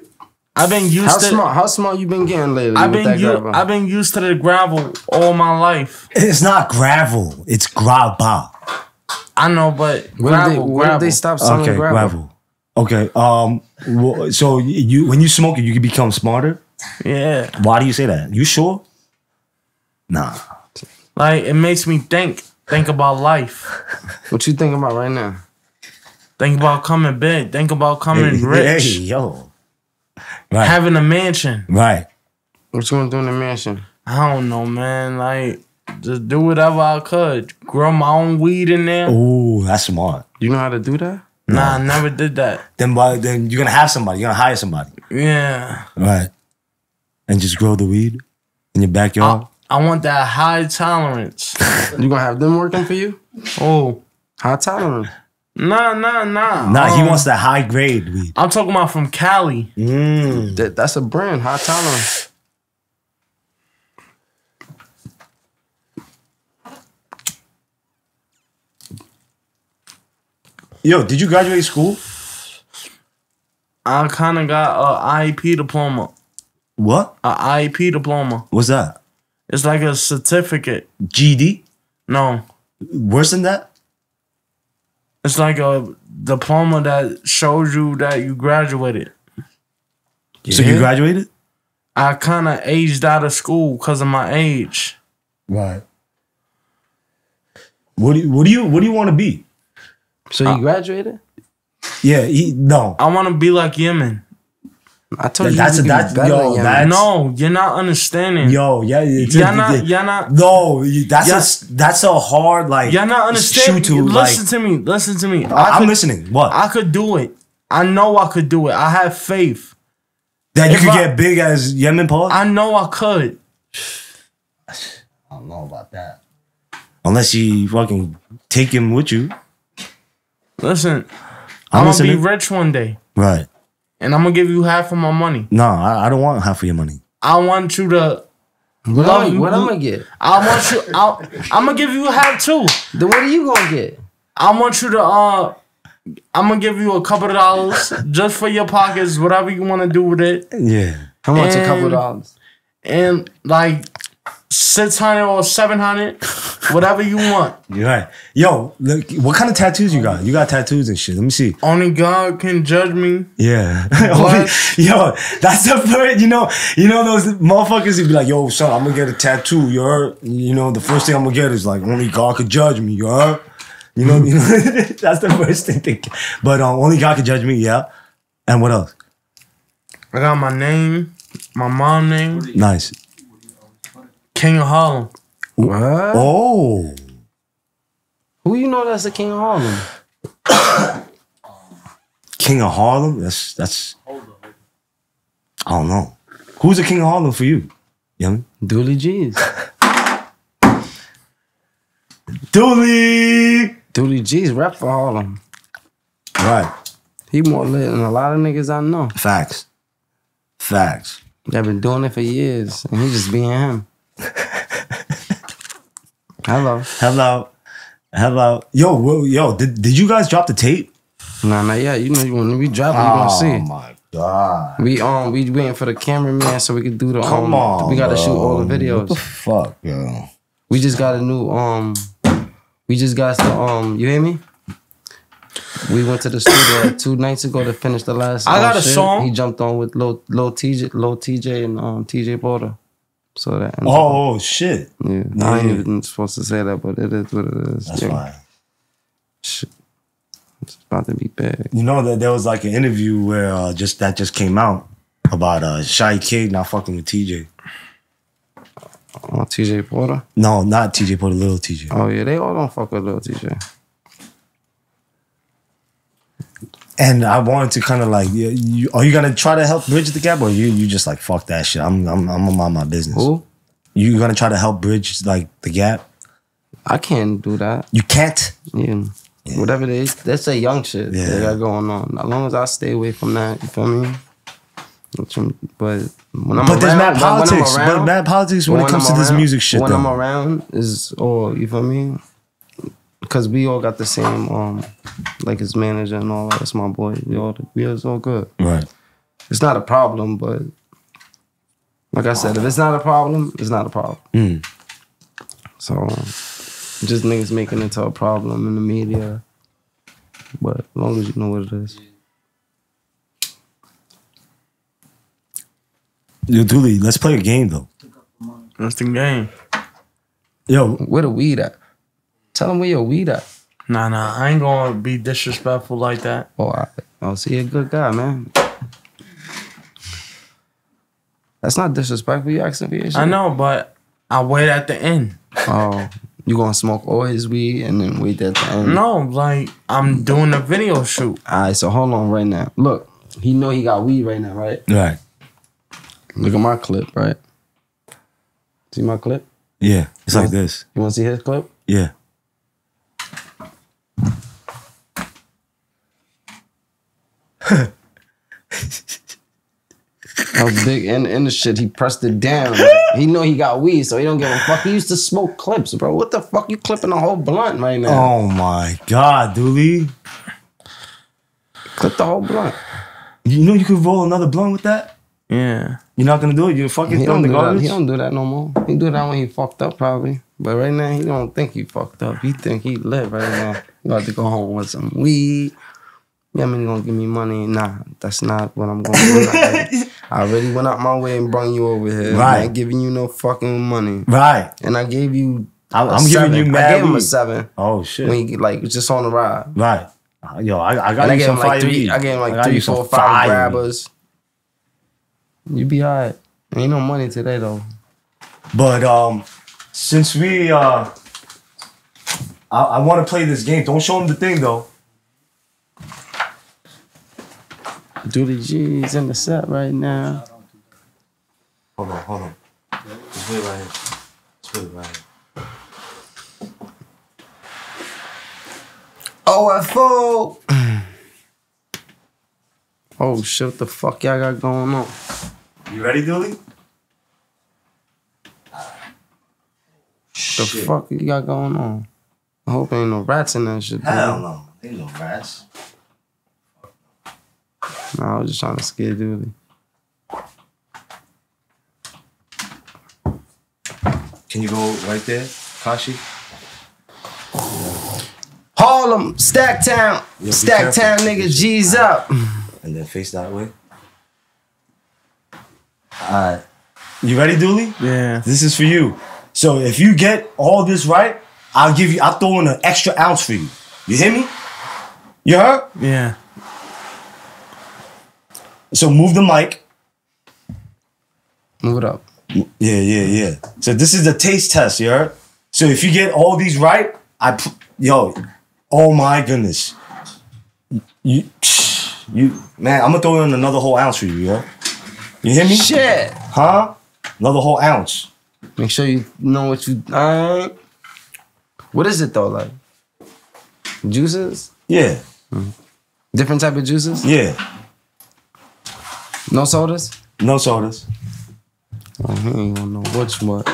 I've been used how to. smart? How smart you been getting lately? I've with been that u- grabba? I've been used to the gravel all my life. It's not gravel. It's grabba. I know, but When gravel, did they, when did they stop selling Okay, gravel? gravel. Okay. Um. wh- So you when you smoke it, you can become smarter. Yeah, Why do you say that? You sure? Nah. like it makes me think. Think about life. What you thinking about right now? Think about coming big. Think about coming Hey, rich. hey, yo. Right. Having a mansion. right. What you want to do in the mansion? I don't know, man. Like, just do whatever I could. Grow my own weed in there. Ooh, that's smart. You know how to do that? Nah, I never did that. Then why? Then you're gonna have somebody. You're gonna hire somebody. Yeah. Right. And just grow the weed in your backyard. I want that high tolerance. (laughs) You gonna have them working for you? Oh. High tolerance. Nah, nah, nah. nah, he Um, wants that high grade weed. I'm talking about from Cali. Mm. That, that's a brand. High tolerance. Yo, did you graduate school? I kind of got a IEP diploma. What? A IEP diploma. What's that? It's like a certificate. GD? No, Worse than that? it's like a diploma that shows you that you graduated. So you graduated? I kind of aged out of school because of my age. Right. What do you, what do you what do you want to be? So you uh, graduated? Yeah, he, no. I want to be like Yemen. I told you That's- you could that's- be better yo, than Yemen. that- That's- No, you're not understanding. Yo, yeah, it's You're a- not. You're not. No, you- that's Yeah. a s- that's a hard like. You're not understanding. Shoot to like. listen to me. Listen to me. I, I, am could, listening. What? I could do it. I know I could do it. I have faith. that you if could I- get big as Yemen Paul? I I know I could. I don't know about that. Unless you fucking take him with you, Listen, I'm I'm, gonna be rich one day, right? And I'm gonna give you half of my money. No, I, I don't want half of your money. I want you to. What, Love you. what I'm gonna get? I want you. I'll, I'm gonna give you half too. Then what are you gonna get? I want you to. Uh, I'm gonna give you a couple of dollars just for your pockets, whatever you want to do with it, Yeah. How much? a couple And- dollars. and like six hundred or seven hundred, whatever you want. (laughs) You're right. Yo, look, what kind of tattoos you got? You got tattoos and shit. Let me see. Only God can judge me. Yeah. (laughs) Yo, that's the first, you know, you know those motherfuckers who be like, yo, son, I'm gonna get a tattoo, you heard? You know, the first thing I'm gonna get is like, only God could judge me, you heard? You know, you (laughs) know that's the first thing. They, but um, only God can judge me, yeah. And what else? I got my name, my mom name, Nice. King of Harlem. What? Oh. Who you know that's the king of Harlem? (coughs) King of Harlem? That's that's I don't know. Who's the King of Harlem for you? Young? Doolie G's. (laughs) Doolie! Doolie G's rap for Harlem. Right. He more lit than a lot of niggas I know. Facts. Facts. They've been doing it for years, and he just being him. Hello. Hello. Hello. Yo, yo, did, did you guys drop the tape? Nah, not yet. You know, when we drop, it, you gonna see. Oh my god. We um, we waiting for the cameraman so we can do the um. Come on. we gotta bro. shoot all the What the videos. fuck, yo. We just got a new um. We just got the um. You hear me? We went to the studio like (coughs) two nights ago to finish the last. I um, got a shit. song. He jumped on with low low TJ low TJ and um TJ Porter. So that Oh, oh, shit. yeah. I ain't even supposed to say that, but it is what it is. That's yeah. fine. Shit. It's about to be big. You know that there was like an interview where uh, just that just came out about uh Shy Kid not fucking with TJ. Oh, TJ Porter. No, not TJ, Porter, little TJ. Oh yeah, they all don't fuck with little TJ. And I wanted to kind of like, you, you, are you gonna try to help bridge the gap, or you you just like fuck that shit? I'm I'm I'm gonna mind my business. Who? You gonna try to help bridge like the gap? I can't do that. You can't. Yeah. Whatever they that's a young shit Yeah. they got going on. As long as I stay away from that, you feel me? But when I'm But there's around, mad politics. Around, but mad politics when, it comes I'm to this music shit. When though. I'm around is all you feel me? Because we all got the same um like his manager and all that. That's my boy. We all we it's all good. right. It's not a problem, but like I said, if it's not a problem, it's not a problem. Mm. So just niggas making it to a problem in the media. But as long as you know what it is. Yo, Doolie, let's play a game though. That's the game. Yo, Where the weed at? Tell them where your weed at. Nah, nah, I ain't gonna be disrespectful like that. Oh, I, oh, see, you're a good guy, man. That's not disrespectful. You asking for your shit. I know, but I wait at the end. Oh, you gonna smoke all his weed and then wait at the end? No, like I'm doing a video shoot. All right, so hold on right now. Look, he know he got weed right now, right? right. Look at my clip, right? See my clip? Yeah, it's like this. You want to see his clip? Yeah. That was big in in the shit. He pressed it down. he know he got weed, so he don't give a fuck. He used to smoke clips, bro. What the fuck? You clipping a whole blunt right now? Oh my God, Doolie. Clip the whole blunt. You know you could roll another blunt with that? Yeah. You're not gonna do it? You're fucking He throwing don't the do that. garbage? He don't do that no more. He do that when he fucked up, probably. But right now, he don't think he fucked up. He think he lit right now. About to go home with some weed. Yeah, I mean, gonna give me money? Nah, that's not what I'm gonna do. I already went out my way and brought you over here. Right. I ain't giving you no fucking money. Right. And I gave you. I'm, giving you I mad gave him a seven Oh shit. when he like just on the ride. right. Uh, Yo, I, I got And I you gave some him like three. weed. I gave him like three, four, five fire grabbers. You be alright. Ain't no money today though. But um, since we uh, I, I want to play this game. Don't show him the thing though. Doolie G's in the set right now. Hold on, hold on. Just put it right here. Just put it right here. OFO. oh shit! What the fuck y'all got going on? You ready, Doolie? The fuck you got going on? I hope ain't no rats in that shit. Hell Dude. no. Ain't no rats. Nah, I was just trying to scare Doolie. Can you go right there, Kashi? Harlem, Stack Town, be Stack. Town, nigga, G's up. And then face that way. Alright. You ready, Doolie? Yeah. This is for you. So if you get all this right, I'll give you, I'll throw in an extra ounce for you. You hear me? You heard? Yeah. So move the mic. Move it up. Yeah, yeah, yeah. So this is the taste test, you heard? So if you get all these right, I, p- yo, oh my goodness. You, you, man, I'm gonna throw in another whole ounce for you, yo. You hear me? Shit. Huh? Another whole ounce. Make sure you know what you. Alright. What is it though? Like juices? Yeah, mm-hmm. Different type of juices? yeah. No sodas? No sodas. Oh, he ain't gonna know which one.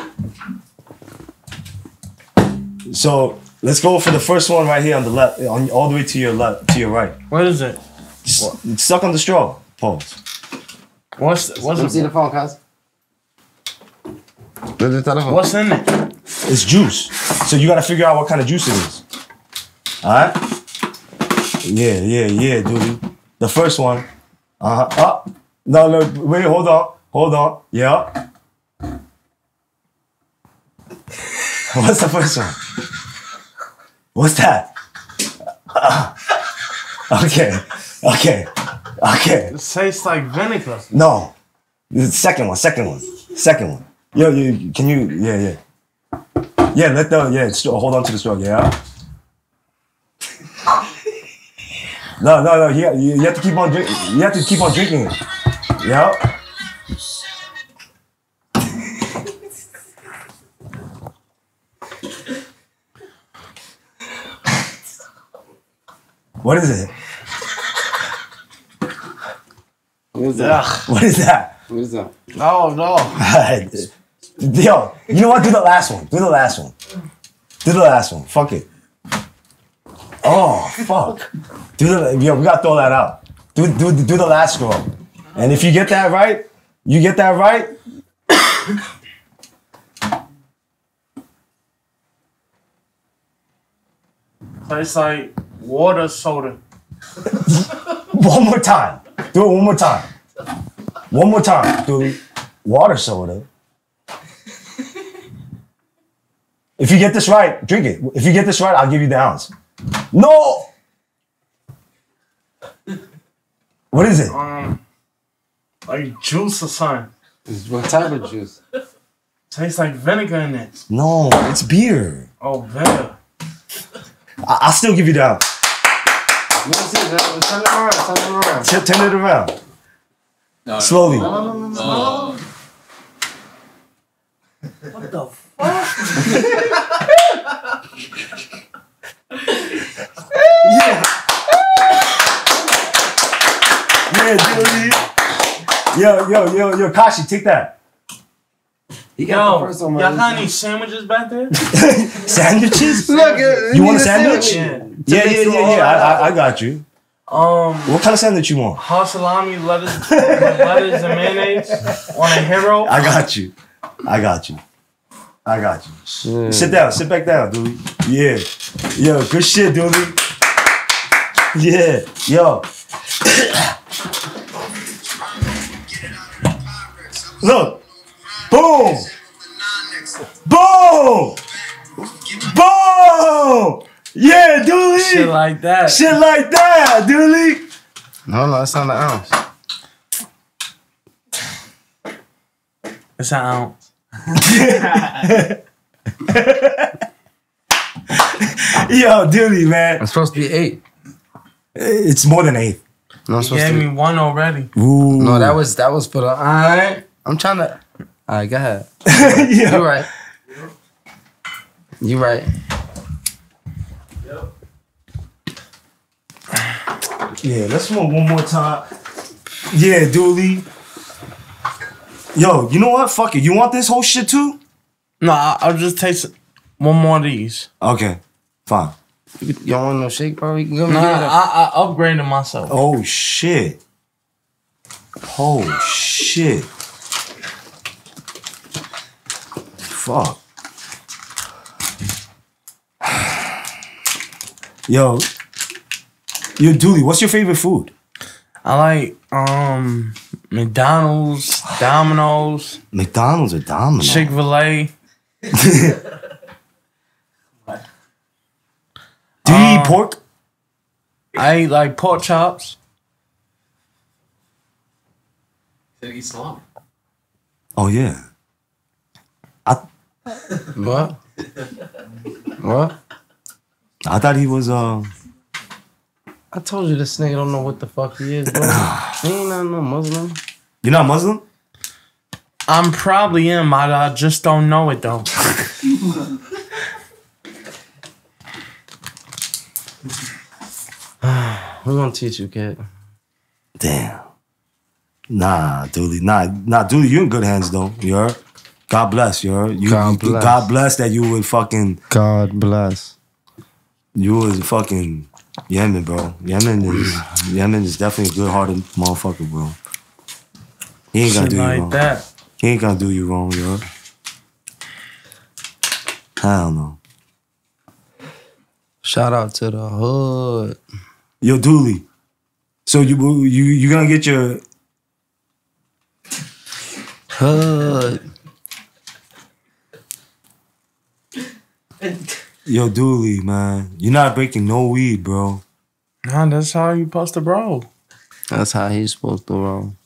So let's go for the first one right here on the left, on all the way to your left, to your right. What is it? Just it's stuck on the straw. Pause. What's what's Let me see the phone, cuz. Look at the telephone. What's in it? It's juice. So you gotta figure out what kind of juice it is. Alright? Yeah, yeah, yeah, dude. The first one. Uh-huh. Oh, no, no, wait, hold on. Hold on. Yeah. (laughs) What's the first one? What's that? (laughs) Okay. Okay. Okay. It tastes like vinegar. No. The second one, second one. Second one. Yo, yo, can you yeah, yeah. Yeah, let the yeah, straw, oh, hold on to the straw, yeah. (laughs) No, no, no. You, you, you have to keep on drinking. You have to keep on drinking. Yeah. (laughs) What is it? What is that? What is that? What is that? Oh no. (laughs) Yo, you know what? Do the last one. Do the last one. Do the last one. Fuck it. Oh, fuck. Do the yo, we gotta throw that out. Do do do the last scroll. And if you get that right, you get that right. Tastes like water soda. (laughs) One more time. Do it one more time. One more time. Do water soda. If you get this right, drink it. If you get this right, I'll give you the ounce. No. What is it? Um, like juice or something. What type of juice? Tastes like vinegar in it. No, it's beer. Oh, vinegar. I- I'll still give you the ounce. Let me see. Turn turn it around. Turn it around. T- turn it around. No, no. Slowly. Oh. Yeah, dude. Yo, yo, yo, yo, Kashi, take that. He got Yo, the first y'all one. got man. any sandwiches back there? (laughs) Sandwiches? Look, uh, You want a need sandwich? Yeah. Yeah, yeah, yeah, yeah. I. I, I got you. Um, What kind of sandwich you want? hot salami, lettuce, (laughs) lettuce and mayonnaise on a hero. I got you. I got you. I got you. Shit. Sit down. Sit back down, dude. Yeah. Yo, good shit, dude. Yeah. Yo. (coughs) Look. Boom. Boom. Boom. Yeah, Doolie. Shit like that. Shit like that, Doolie. No, no, that's not an ounce. It's an ounce. (laughs) Yo, Doolie, man. It's supposed to be eight. It's more than eight. No, it's You supposed gave to me one already. Ooh. No, that was that was for the. Alright. I'm trying to. Alright, go ahead. yeah. (laughs) You right. You right. Yeah, let's smoke one more time. Yeah, Doolie. Yo, you know what? Fuck it. You want this whole shit too? No, I- I'll just taste one more of these. Okay, fine. You don't want no shake, bro? You can go and No, get it. I, I upgraded myself. Oh shit. Oh shit. Fuck. (sighs) Yo, yo, Doolie, what's your favorite food? I like um McDonald's, Domino's, McDonald's or Domino's? Chick Fil A. (laughs) Do you Um, eat pork? I eat like pork chops. Said eat salami. Oh yeah. What? what? I thought he was uh I told you this nigga don't know what the fuck he is, bro. (clears throat) he ain't not no Muslim. You're not Muslim? I'm probably am. I, I just don't know it though. (sighs) We're gonna teach you, kid. Damn. Nah, Doolie. Nah, nah, Doolie, you in good hands though. You heard? God bless, you heard? You, God you- bless. God bless that you would fucking God bless. you was fucking Yemen, bro. Yemen is Yemen is definitely a good hearted motherfucker, bro. He ain't gonna Shit do you wrong. that. He ain't gonna do you wrong, yo. Hell no. Shout out to the hood. Yo, Doolie. So you you you gonna get your Hood. (laughs) yo Doolie, man. You're not breaking no weed, bro. Nah, that's how you supposed to bro. That's how he's supposed to roll.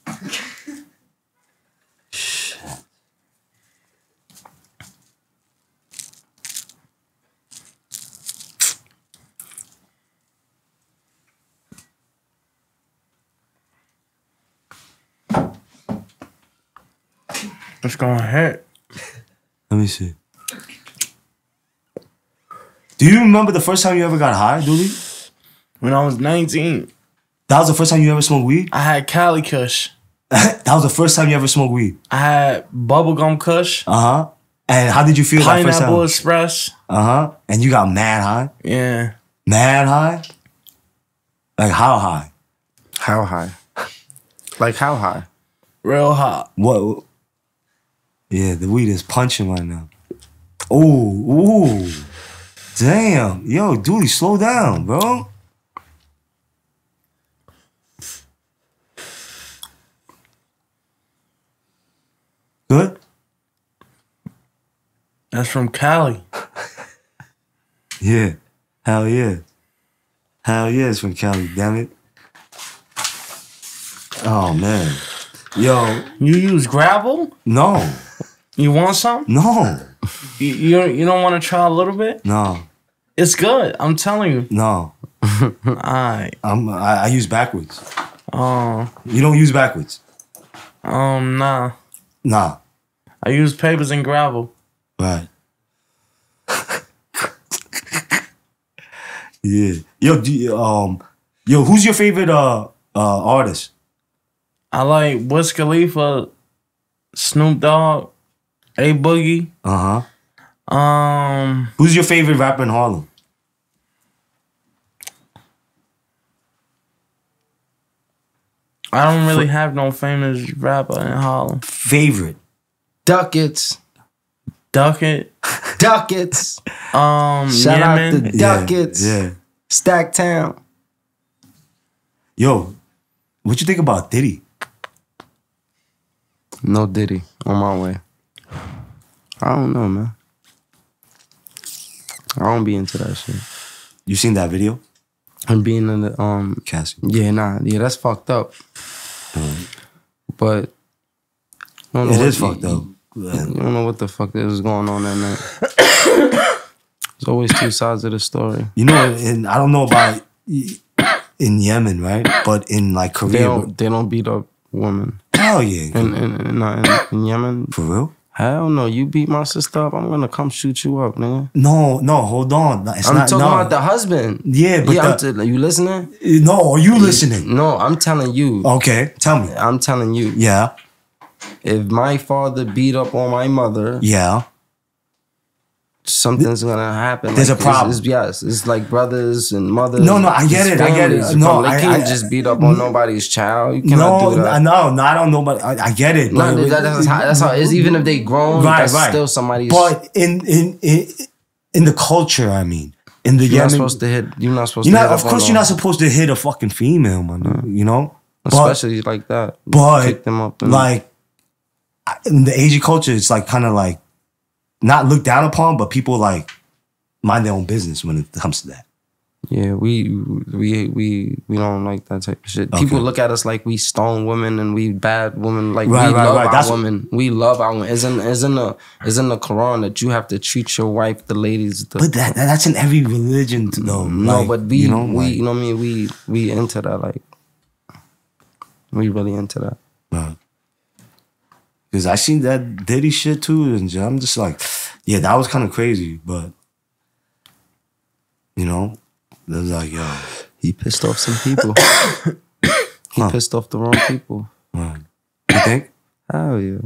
It's gonna hurt. Let me see. Do you remember the first time you ever got high, Doolie? When I was 19, That was the first time you ever smoked weed? I had Cali Kush. (laughs) that was the first time you ever smoked weed. I had bubblegum Kush, Uh huh. And how did you feel that first Pineapple? Express. Uh huh. And you got mad high? Yeah. Mad high? Like how high? How high? Like how high? Real hot. What? Yeah, the weed is punching right now. Ooh, ooh. Damn. Yo, dude, slow down, bro. Good? That's from Cali. (laughs) Yeah. Hell yeah. Hell yeah, it's from Cali, damn it. Oh man. Yo, You use grabba? no, You want some? no, You you, you don't want to try a little bit? no, It's good. I'm telling you. no. (laughs) I'm I, I use Backwoods. Um. You don't use Backwoods. Um. Nah. Nah. I use papers and grabba. Right. (laughs) yeah. Yo, do you, um yo, who's your favorite uh uh artist? I like Wiz Khalifa, Snoop Dogg, A Boogie. Uh-huh. Um. Who's your favorite rapper in Harlem? I don't really have no famous rapper in Harlem. Favorite. Duckets. Duckett. (laughs) Duckets. Um. Shout out to Duckets. Yeah. yeah. Stack Town. Yo, what you think about Diddy? No Diddy on my way. I don't know, man. I don't be into that shit. You seen that video? And being in the um Cassie. yeah, nah, yeah, that's fucked up. But I don't know It what is fucked up. You don't know what the fuck is going on that night. (coughs) There's always two sides of the story. You know, and I don't know about in Yemen, right? But in like Korea, They don't they don't beat up women. hell yeah, In in, in, in, in Yemen, for real. Hell no. You beat my sister up, I'm gonna come shoot you up, nigga. No, no, hold on. It's I'm not. talking no. about the husband. Yeah, but yeah, the- t- you listening? no, are you listening? No, I'm telling you. Okay, tell me. I'm telling you. Yeah, If my father beat up on my mother, yeah. Something's gonna happen. There's Like, a problem. It's, it's- yes, it's like brothers and mothers. No, no, I get it, I get it. No, I- can't I- just beat up on nobody's child. You cannot No, do that. no, no, I don't know, but I, I get it. No, but- that- that's, how, that's how it is. Even if they grown, Right, that's right. still somebody's. But in in in in the culture, I mean, in the you're not supposed to hit. You're not supposed you're to. not. hit Of course, you're not supposed to hit a fucking female, man. Mm. You know, but especially like that. but pick them up. Like in the Asian culture, it's like kind of like not looked down upon, but people like mind their own business when it comes to that. yeah, we we we we don't like that type of shit. People look at us like we stone women and we bad women. Like Right, we right, love right. our That's- women. We love our women. Isn't isn't the isn't the Quran that you have to treat your wife, the ladies, the But that, that that's in every religion, though. Mm, no, Like, but we, you know, we, like- you know what I mean. We, we into that. Like, we really into that. Because I seen that Diddy shit too, and I'm just like, yeah, that was kind of crazy, but you know, it was like, yo, He pissed off some people. (coughs) he Huh. pissed off the wrong people. man. you think? Hell yeah.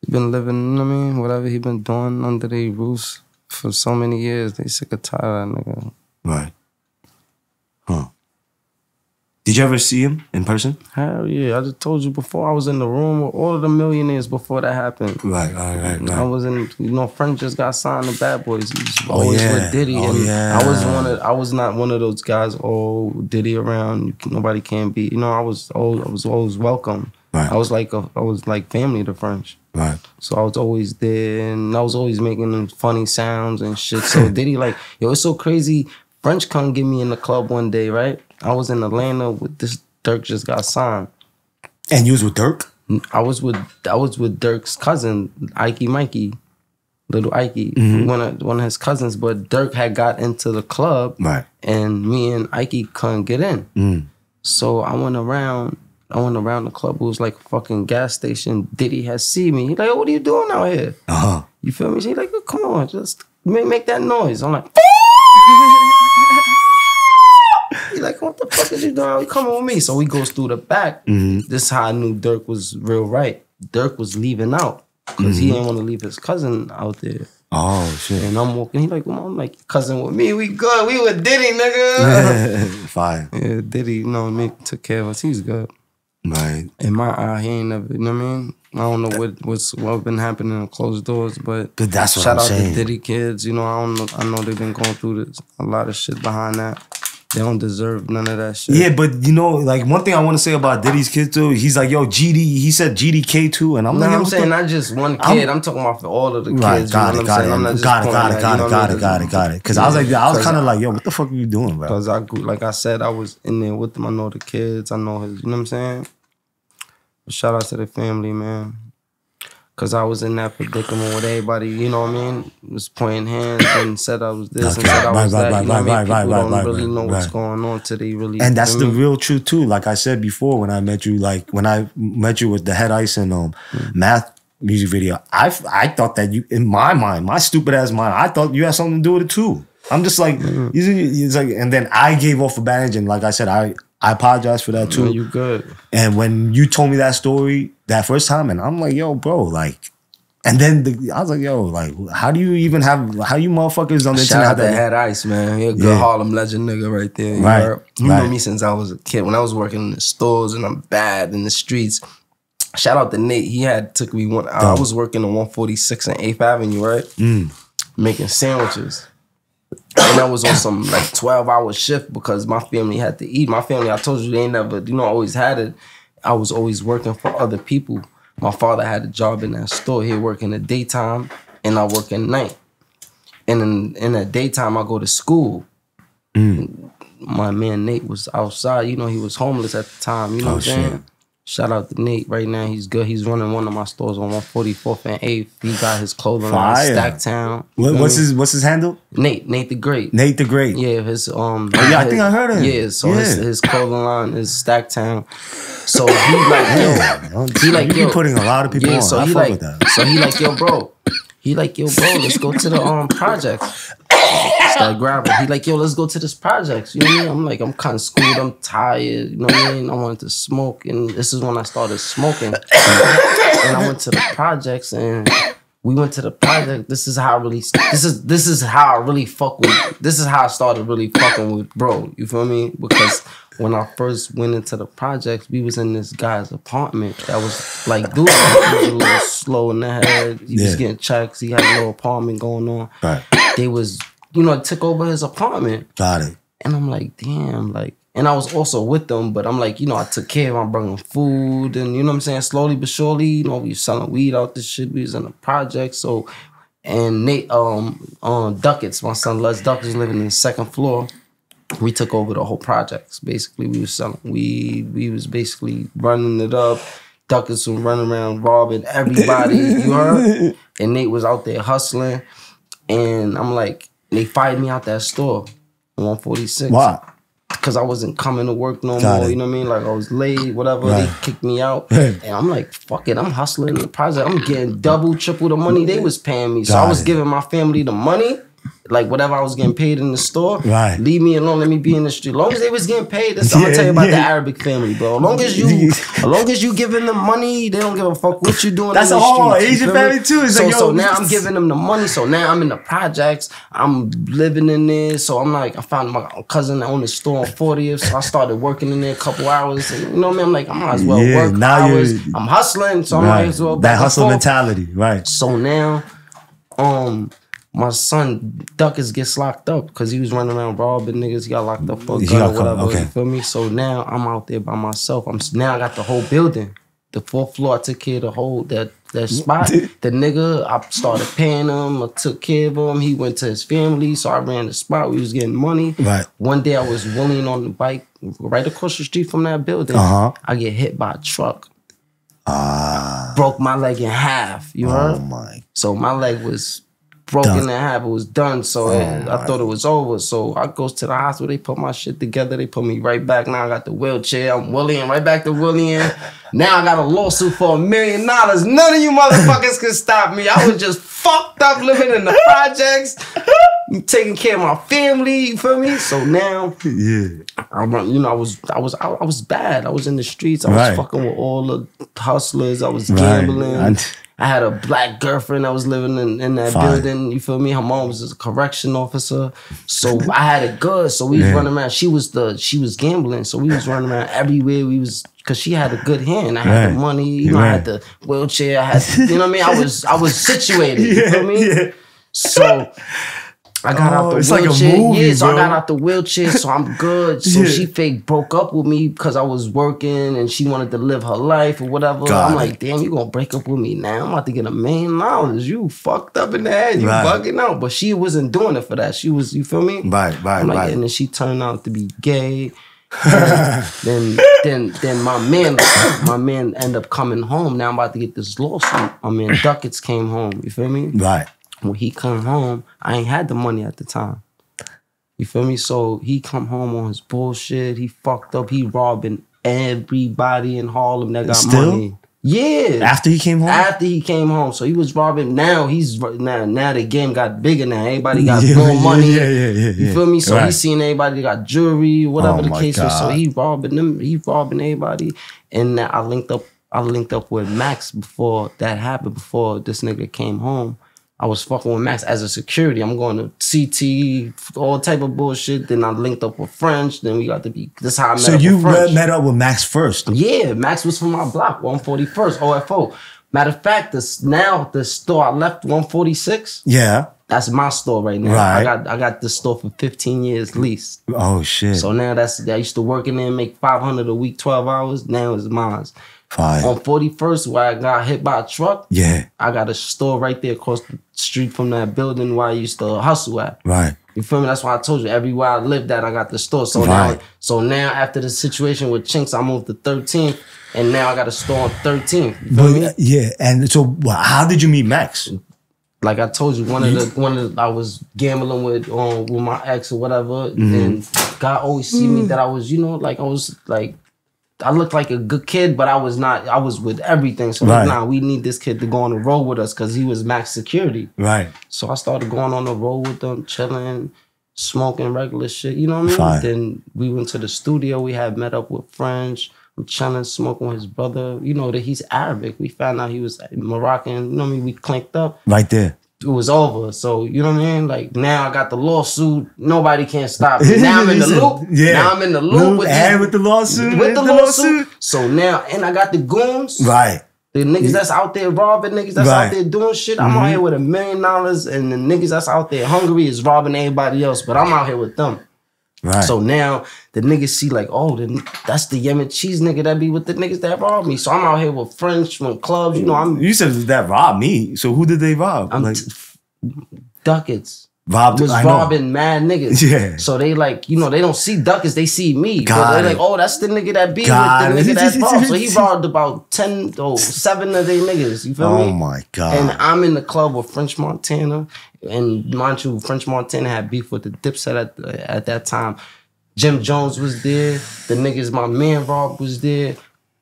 He been living, you know what I mean? Whatever he been doing under their roofs for so many years. They sick of tired of that nigga. Right. Huh. Did you ever see him in person? Hell yeah. I just told you before I was in the room with all of the millionaires before that happened. Right, right, right, I was in, you know, Frank just got signed to Bad Boys. He was Oh, always yeah. with Diddy, Oh, and yeah. I was one of, I was not one of those guys. Oh, Diddy around, nobody can be. You know, I was, always, I was always welcome. Right. I was like, a, I was like family to French. Right. So I was always there, and I was always making them funny sounds and shit. So (laughs) Diddy, like, yo, it's so crazy. French come get me in the club one day, right? I was in Atlanta with this Durk just got signed. And you was with Durk? I was with I was with Durk's cousin, Ikey Mikey, little Ikey, Mm-hmm. one of one of his cousins. But Durk had got into the club, Right. and me and Ikey couldn't get in. Mm. So I went around. I went around the club. It was like a fucking gas station. Diddy had seen me. He like, what are you doing out here? Uh-huh. You feel me? He like, oh, come on, just make, make that noise. I'm like, (laughs) (laughs) he like, what the fuck is you doing? You coming with me? So he goes through the back. Mm-hmm. This is how I knew Durk was real right. Durk was leaving out because he mm-hmm. didn't want to leave his cousin out there. Oh shit. And I'm walking. He like, I'm like, cousin with me. We good. We with Diddy, nigga. (laughs) Fine. yeah, Diddy, you know, me took care of us. He's good. Right. In my eye, he ain't never. You know what I mean? I don't know what what's what been happening in closed doors, but But that's what shout I'm out saying. to Diddy kids. You know, I don't know. I know they've been going through this, a lot of shit behind that. They don't deserve none of that shit. Yeah, but you know, like one thing I want to say about Diddy's kid too, he's like, yo, GD, he said GDK too, and I'm No, like, yo, I'm saying not just one I'm- kid. I'm, talking about for all of the kids. Right, you got it, got I'm? I'm it, got it, got it, got it, got it, got it, got it. Because I was like, I was kind of like, yo, what the fuck are you doing, bro? Cause I like I said, I was in there with them. I know the kids. I know his. You know what I'm saying? But shout out to the family, man. Cause I was in that predicament with everybody. You know what I mean? Was pointing hands and said I was this and said I was right, that. right, you know what right, I mean? People don't really know what's going on they really. And that's the what mean? real truth too. Like I said before, when I met you, like when I met you with the head ice and um Mm. math music video, I I thought that you, in my mind, my stupid ass mind, I thought you had something to do with it too. I'm just like, Mm. it's like, and then I gave off a badge, and like I said, I I apologize for that too. Yeah, you good? And when you told me that story that first time, and I'm like, yo, bro, like, and then the, I was like, yo, like, how do you even have, how you motherfuckers on the Shout internet out have to that? Head Ice, man. He a good Yeah. Harlem legend nigga right there. You, Right, heard? you right. know me since I was a kid. When I was working in the stores and I'm bad in the streets. Shout out to Nate. He had took me one. I was working on 146 and 8th Avenue, right? Mm. Making sandwiches. And I was on some like 12 hour shift because my family had to eat. My family, I told you, they ain't never, you know, always had it. I was always working for other people. My father had a job in that store. He'd work in the daytime and I work at night. And in, in the daytime, I go to school. Mm. My man Nate was outside. You know, he was homeless at the time. You know Oh, what I'm saying? Shout out to Nate right now. He's good. He's running one of my stores on 144th and 8th. He got his clothing line, Fire. Stacktown. What, what's what I mean? his, what's his handle? Nate, Nate the Great. Nate the Great. Yeah, his um. yeah, I think I heard him. Yeah, so his, Yeah. his clothing line is Stacktown. So he like yo, he like yo. putting a lot of people yeah, on. so I he like so he like yo, bro. He like yo, bro. Let's go to the (laughs) um projects. Start grabbing. He like yo, let's go to this projects. You know what I mean? I'm like I'm kind of screwed. I'm tired. You know what I mean? I wanted to smoke, and this is when I started smoking. and I went to the projects and. We went to the project. This is how I really. This is this is how I really fuck with. This is how I started really fucking with bro. You feel me? Because when I first went into the projects, we was in this guy's apartment that was like, dude, he was a little slow in the head. He Yeah. was getting checks. He had a little apartment going on. Right. They was, you know, took over his apartment, Got it. and I'm like, damn, like. And I was also with them, but I'm like, you know, I took care of him, I brought him food, and you know what I'm saying? Slowly but surely, you know, we was selling weed out this shit. We was in a project. So and Nate um um Duckett's, my son Les Duckett's living in the second floor. We took over the whole projects. Basically, we was selling weed. We was basically running it up. Duckett's was running around robbing everybody. you heard? (laughs) And Nate was out there hustling. And I'm like, they fired me out that store on 146 Why? Because I wasn't coming to work no Got more. it. You know what I mean? Like I was late, whatever. Right. They kicked me out, Right. and I'm like, "Fuck it, I'm hustling the project. I'm getting double, triple the money they was paying me." So Got I was it. giving my family the money, like whatever I was getting paid in the store. Right. Leave me alone. Let me be in the street. As long as they was getting paid, that's, I'm gonna tell you about the. Arabic family, bro. As long as you, (laughs) as long as you giving them money, they don't give a fuck what you doing. That's in the a whole streets, Asian family too. It's so, like, yo, so now I'm giving them the money. So now I'm in the projects. I'm living in there. So I'm like, I found my cousin that owned the store on 40th. So I started working in there a couple hours. And you know what I mean? I'm like, I might as well Yeah, work now you're- hours. I'm hustling. So I might as well. that hustle mentality. Right. So now, um, my son Duckers gets locked up because he was running around robbing niggas. He got locked up for a gun or whatever. okay. You feel me? So now I'm out there by myself. I'm now I got the whole building, the fourth floor. I took care of the whole that that spot. (laughs) The nigga, I started paying him. I took care of him. He went to his family, so I ran the spot. We was getting money. Right. One day I was wheeling on the bike right across the street from that building. Uh-huh. I get hit by a truck. Ah. Broke my leg in half. You Oh heard? my. So my leg was broken Done. in half. It was done. So oh, it- I thought it was over. So I goes to the hospital. They put my shit together. They put me right back. Now I got the wheelchair. I'm William right back to William. (laughs) Now I got a lawsuit for a million dollars. None of you motherfuckers can stop me. I was just fucked up living in the (laughs) projects, taking care of my family. You feel me? So now Yeah. I run, you know, I was, I was, I, I was bad. I was in the streets. I was Right. fucking with all the hustlers. I was Right. gambling. And- I had a black girlfriend that was living in, in that Fine. building. You feel me? Her mom was a correction officer, so I had it good. So we was Yeah. running around. She was the she was gambling, so we was running around everywhere. We was because she had a good hand. I had Right. the money. You know, I had the wheelchair. I had, you know what I mean? I was I was (laughs) situated. you feel me? Yeah. So I got Oh, out the it's like wheelchair. movie, yeah, so I got out the wheelchair, so I'm good. (laughs) So Yeah. she fake broke up with me because I was working and she wanted to live her life or whatever. Got I'm it. like, damn, you gonna break up with me now? I'm about to get a million dollars. You fucked up in the head. You Right. bugging out. But she wasn't doing it for that. She was, you feel me? Right, right, I'm like, right. and then she turned out to be gay. (laughs) then then then my man my man end up coming home. Now I'm about to get this lawsuit. I mean Duckets came home. You feel me? Right. When he come home, I ain't had the money at the time. You feel me? So he come home on his bullshit. He fucked up. He robbing everybody in Harlem that got Still? money. Yeah. After he came home. After he came home, so he was robbing. Now he's now now the game got bigger. Now everybody got (laughs) Yeah, more yeah, money. yeah, yeah, yeah, You feel me? So Right. he's seeing everybody got jewelry, whatever Oh the case was. So he robbing them. He robbing everybody. And I linked up. I linked up with Max before that happened. Before this nigga came home. I was fucking with Max as a security. I'm going to CT, all type of bullshit. Then I linked up with French. Then we got to be. This how I met so up you with met up with Max first. Yeah, Max was from my block, 141st, OFO. Matter of fact, this now the store I left 146. Yeah. That's my store right now. Right. I got I got this store for 15 years lease. Oh shit. So now that's I used to work in there and make 500 a week, 12 hours. Now it's mine. Fine. On 41st, where I got hit by a truck, Yeah. I got a store right there across the street from that building where I used to hustle at. Right. You feel me? That's why I told you everywhere I lived at, I got the store. So Right. now, so now after the situation with Chinx, I moved to 13th, and now I got a store on 13th. You feel me? But yeah, and so how did you meet Max? Like I told you, one of the one of the, I was gambling with um with my ex or whatever, Mm-hmm. and God always see me that I was, you know, like I was like. I looked like a good kid, but I was not. I was with everything. So Right. like, nah, we need this kid to go on the road with us because he was max security. Right. So I started going on the road with them, chilling, smoking regular shit. You know what I mean? Fine. Then we went to the studio. We had met up with French. I'm chilling, smoking with his brother. You know that he's Arabic. We found out he was Moroccan. You know what I mean? We clinked up. Right there. It was over. So you know what I mean? Like now I got the lawsuit. Nobody can stop me. Now I'm in the (laughs) loop. Yeah. Now I'm in the loop Loop with and with the lawsuit. with the and lawsuit. So now, and I got the goons. Right. The niggas that's out there robbing niggas that's Right. out there doing shit. I'm Mm-hmm. out here with a million dollars, and the niggas that's out there hungry is robbing everybody else, but I'm out here with them. Right. So now the niggas see like, oh, the, that's the Yemen cheese nigga that be with the niggas that robbed me. So I'm out here with French from clubs. You know, I'm you said that robbed me. So who did they rob? I'm like t- ducats. Robbed. Was robbing mad niggas. Yeah. So they like, you know, they don't see duckets, they see me. But Got they're like, oh, that's the nigga that be Got with the nigga that (laughs) robbed. So he robbed about 10 or 7 of they niggas. You feel oh me? Oh my god. And I'm in the club with French Montana, and mind you, French Montana had beef with the Dipset at at that time. Jim Jones was there. The niggas, my man Rob was there.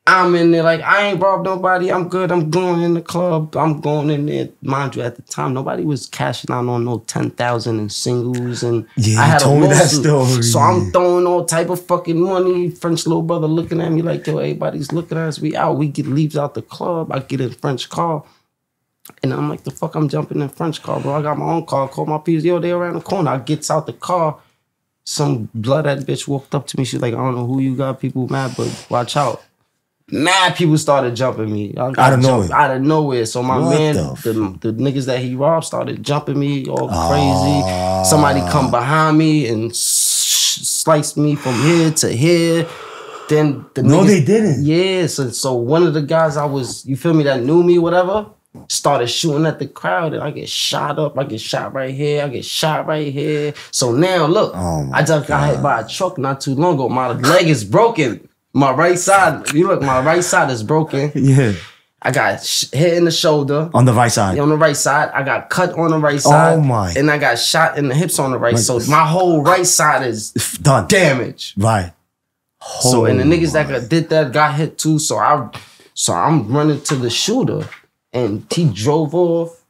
I'm in there like I ain't robbed nobody. I'm good. I'm going in the club. I'm going in there. Mind you, at the time nobody was cashing out on no ten thousand in singles, and Yeah, I had told a me that lawsuit. story. So I'm throwing all type of fucking money. French little brother looking at me like yo, everybody's looking at us. We out. We get leaves out the club. I get in French car. And I'm like, the fuck, I'm jumping in French car, bro. I got my own car. Call my peers. Yo, they around the corner. I gets out the car. Some blood that bitch walked up to me. She's like, I don't know who you got. People mad, but watch out. Mad people started jumping me. I Out of nowhere. Out of nowhere. So my What man, the the, the, niggas that he robbed started jumping me all crazy. Somebody ah. come behind me and sliced me from here to here. Then the No, niggas- they didn't. Yeah, so so one of the guys I was, you feel me, that knew me, whatever. started shooting at the crowd, and I get shot up. I get shot right here. I get shot right here. So now look, Oh I just got hit by a truck not too long ago. My leg is broken. My right side, you look, my right side is broken. Yeah. I got sh- hit in the shoulder. On the right side. On the right side, I got cut on the right side. Oh, my. And I got shot in the hips on the right. Like so my whole right side is Done. damaged. Right. So and the niggas that my. got, did that got hit too. So I, so I'm running to the shooter, and he drove off,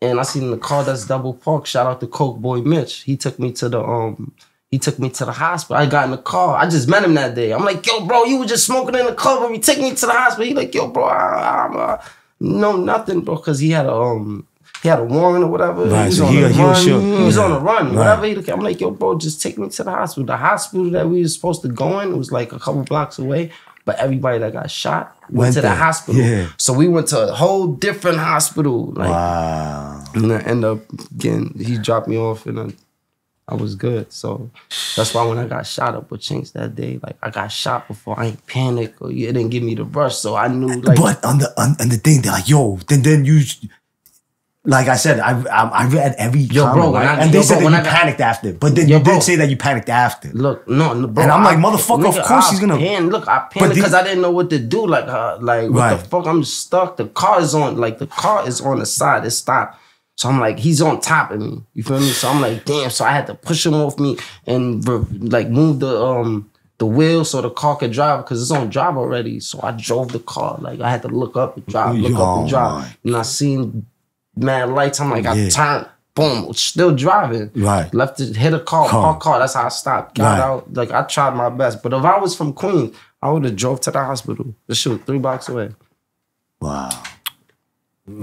and I seen the car that's double parked. Shout out to Coke Boy Mitch. He took me to the um. He took me to the hospital. I got in the car. I just met him that day. I'm like, yo, bro, you were just smoking in the club when you take me to the hospital. He like, yo, bro, I, I'm uh, no nothing, bro, because he had a um. He had a warrant or whatever. Right, he was so on he- a he run. was sure. He was Yeah. on a run. Right. Whatever. He, I'm like, yo, bro, just take me to the hospital. The hospital that we were supposed to go in was like a couple blocks away. But everybody that got shot went, Went to the hospital. Yeah. So we went to a whole different hospital. Like, Wow. and I end up getting, he dropped me off and I, I was good. So that's why when I got shot up with Chinx that day, like I got shot before, I ain't panic or it didn't give me the rush. So I knew like, but on the on, on the thing, they're like, yo, then then you, like I said, I I, I read every Yo, comment, bro, right? I- and they yo, said bro, that when you I panicked after, but then Yo, you bro. did say that you panicked after. Look, no, no, bro. And I'm like, motherfucker, of course he's gonna- Pan, look, I panicked because I didn't know what to do. Like, uh, like what Right. the fuck? I'm stuck. The car is on, like, the car is on the side. It stopped. So I'm like, he's on top of me. You feel me? So I'm like, damn. So I had to push him off me and like move the um the wheel so the car could drive because it's on drive already. So I drove the car. Like I had to look up and drive, look up Oh, and drive. my. And I seen mad lights. I'm like, Yeah. I turned. Boom, still driving. Right. Left it, hit a car, Car. car. That's how I stopped. Got Right. out. Like I tried my best. But if I was from Queens, I would have drove to the hospital. This shit was three blocks away. Wow.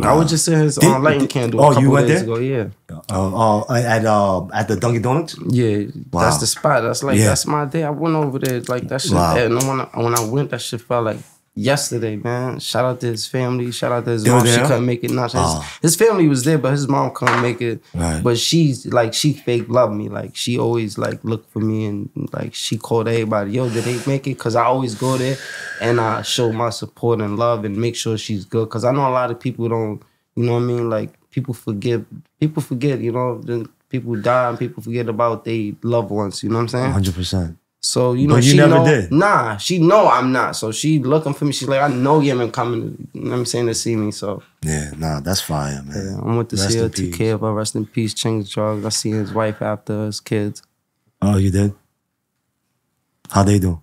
I was just in his Did- um, lighting did- candle oh, a you went there? ago. Yeah. Uh, uh, at uh, at the Dunkin' Donuts. Yeah, Wow. that's the spot. That's like Yeah. that's my day. I went over there like that shit. Wow. And when I, when I went, that shit felt like yesterday, man. Shout out to his family. Shout out to his They mom. She couldn't make it. Not his, Oh. his family was there, but his mom couldn't make it. Right. But she's like she fake loved me. Like she always like looked for me and like she called everybody. Yo, did they make it? Cause I always go there and I show my support and love and make sure she's good. Cause I know a lot of people don't. You know what I mean? Like people forget. People forget. You know. Then people die and people forget about their loved ones. You know what I'm saying? Hundred percent. So you know, But you she never know, did. Nah, she know I'm not. So she looking for me. She's like, I know you been coming. You know what I'm saying to see me. So Yeah, nah, that's fire, man. yeah, I went to Rest see her, in took peace. care of her. Rest in peace, Chinx Drugz. I see his wife after his kids. Oh, you did? How they do?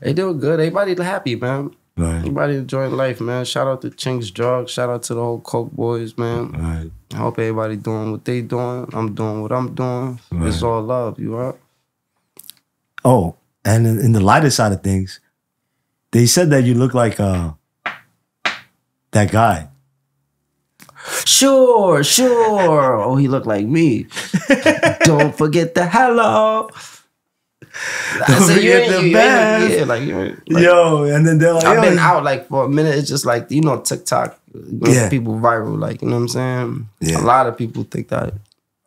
They doing good. Everybody happy, man. Right, Everybody enjoying life, man. Shout out to Chinx Drugz. Shout out to the whole Coke boys, man. right. I hope everybody doing what they doing. I'm doing what I'm doing. It's all love, you right? Oh, and in, in the lighter side of things, they said that you look like uh that guy. Sure, sure. Oh, he looked like me. (laughs) Don't forget the hello. I said, you ain't- the you best. Yeah, like you. ain't- Like, Yo, and then they're like, I've been out like for a minute. It's just like you know TikTok, Yeah. people viral. Like you know what I'm saying. Yeah. A lot of people think that.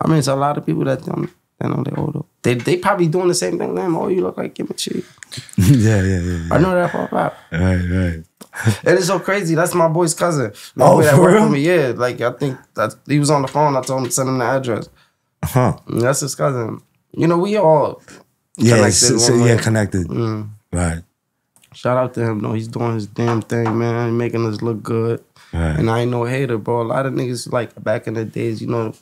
I mean, it's a lot of people that don't. They know they older. They they probably doing the same thing. Damn, oh, you look like Kimchi. (laughs) yeah, yeah, yeah. I know that for a fact. Right, right. It is so crazy. That's my boy's cousin. My Oh, boy that for worked real? for me. Yeah, like I think that he was on the phone. I told him to send him the address. Huh? And that's his cousin. You know, we all Yeah, Connected so, yeah, connected. mm, Right, shout out to him. though. he's doing his damn thing, man. Making us look good. right. And I ain't no hater, bro. A lot of niggas like back in the days, you know,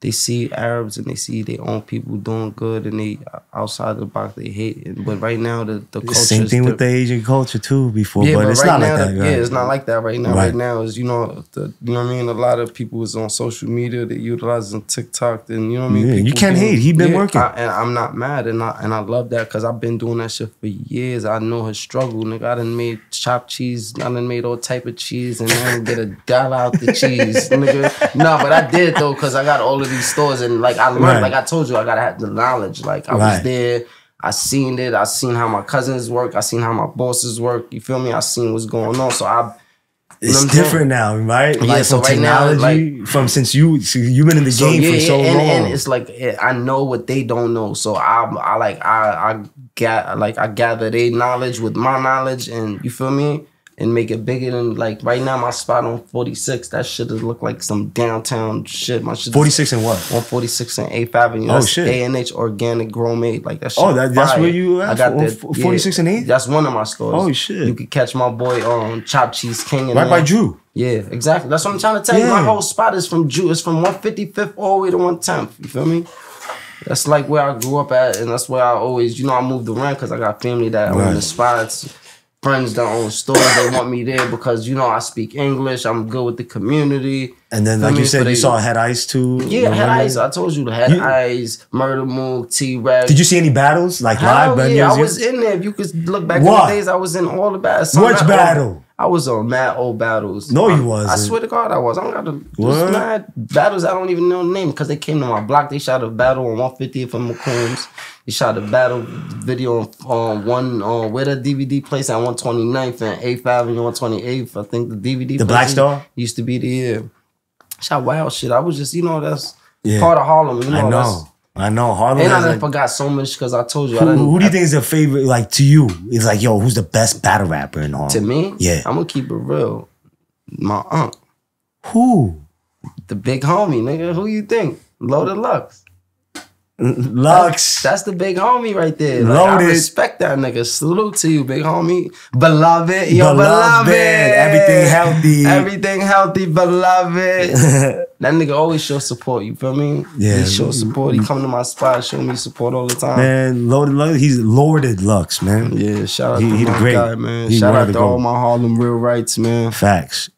they see Arabs and they see their own people doing good and they outside the box they hate it. But right now the the culture Same thing with the Asian culture too. Before, Yeah, but, but, it's right not now, like that. right? yeah, it's not like that right now. Right. Right, now is you know, the, you know what I mean. A lot of people is on social media. They utilizing TikTok, and you know what I mean. Yeah, you can't hate. He been working. I, and I'm not mad, and I and I love that because I've been doing that shit for years. I know his struggle, nigga. I done made chopped cheese. I done made all type of cheese, and I didn't get a dollar out the cheese, (laughs) nigga. No, but I did though because I got all of these stores, and like I learned, Right. like I told you, I gotta have the knowledge. Like I Right. was there. I seen it. I seen how my cousins work. I seen how my bosses work. You feel me? I seen what's going on. So I It's know what I'm saying? different now, right? Yeah, like so from right now, technology, from since you so you've been in the So game yeah, for so and, long. and it's like I know what they don't know. So I, I like I, I got like I gather their knowledge with my knowledge, and you feel me? And make it bigger than like right now my spot on 46. That shit does look like some downtown shit. My shit. is 46 and what? on 46 and 8th Avenue. Oh, That's shit. A and H Organic Grow Made. Like that shit. Oh, that- that's fire. where you at? I got On that. f- 46 and 8th? That's one of my stores. Oh, shit. You could catch my boy um Chop Cheese King in Right by. Drew. Yeah, exactly. That's what I'm trying to tell you. My whole spot is from Jew. It's from 155th all the way to 110th. You feel me? That's like where I grew up at, and that's where I always, you know, I moved around because I got family that own the spots, friends that own stores. They want me there because you know I speak English. I'm good with the community. And then, like me? you So said, they- you saw Head Ice too. Yeah, Head? Ice. I told you the Head You- Ice, Murda Mook, T Rex. Did you see any battles like live? Hell band yeah, I was in there. If you could look back What? in the days, I was in all the battles. Which Some battle? old- I was on mad old battles. No, you wasn't. I swear to God, I was. I don't got to. What? mad battles. I don't even know the name because they came to my block. They shot a battle on 150th and Macombs. They shot a battle video on, on one on where the DVD place at 129th and 8th Avenue, 128th. I think the DVD. The Black Star? used to be there. Shot wild shit. I was just, you know, that's Yeah. part of Harlem. You know, I know. I know. Harlem and I done like, forgot so much because I told you. I who, who do you think is your favorite? Like to you, it's like, yo, who's the best battle rapper in Harlem? To me, Yeah. I'm gonna keep it real. My aunt, Who? the big homie, nigga. Who you think? Loaded Lux. Lux. That's the big homie right there. Like, I respect that nigga. Salute to you, big homie. Beloved, yo, Beloved. beloved. Everything healthy. (laughs) Everything healthy, beloved. (laughs) that nigga always show support. You feel me? Yeah. He show support. He come to my spot, show me support all the time. man, loaded Lux. He's Loaded Lux, man. Yeah, shout out He- to he the great. guy, man. He shout out to all my Harlem real rights, man. Facts.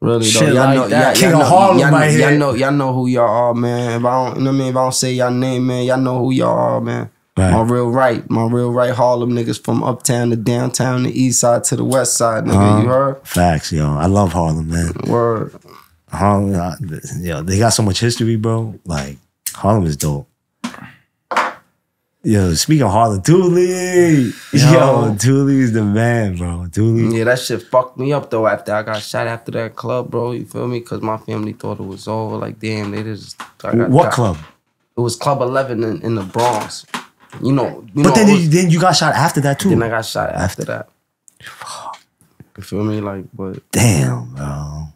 Really, Shit though. Y'all like know, y'all, King y'all of know, Harlem y'all, right y'all here. know, y'all know who y'all are, man. If I don't, you know what I mean? If I don't say y'all name, man, y'all know who y'all are, man. Right. My real right, my real right Harlem niggas from uptown to downtown, the east side to the west side, nigga. Uh-huh. You heard? Facts, yo. I love Harlem, man. Word. Harlem, uh, yo, they got so much history, bro. Like Harlem is dope. Yo, speaking of Harlem, Doolie, yo, Doolie's the man, bro. Doolie, Yeah, that shit fucked me up though. After I got shot after that club, bro. You feel me? Cause my family thought it was over. Like, damn, they just. What got- club? It was Club Eleven in, in the Bronx. You know. You But know, then was- you, then you got shot after that too. Then I got shot after that. You feel me? Like, but Damn, bro.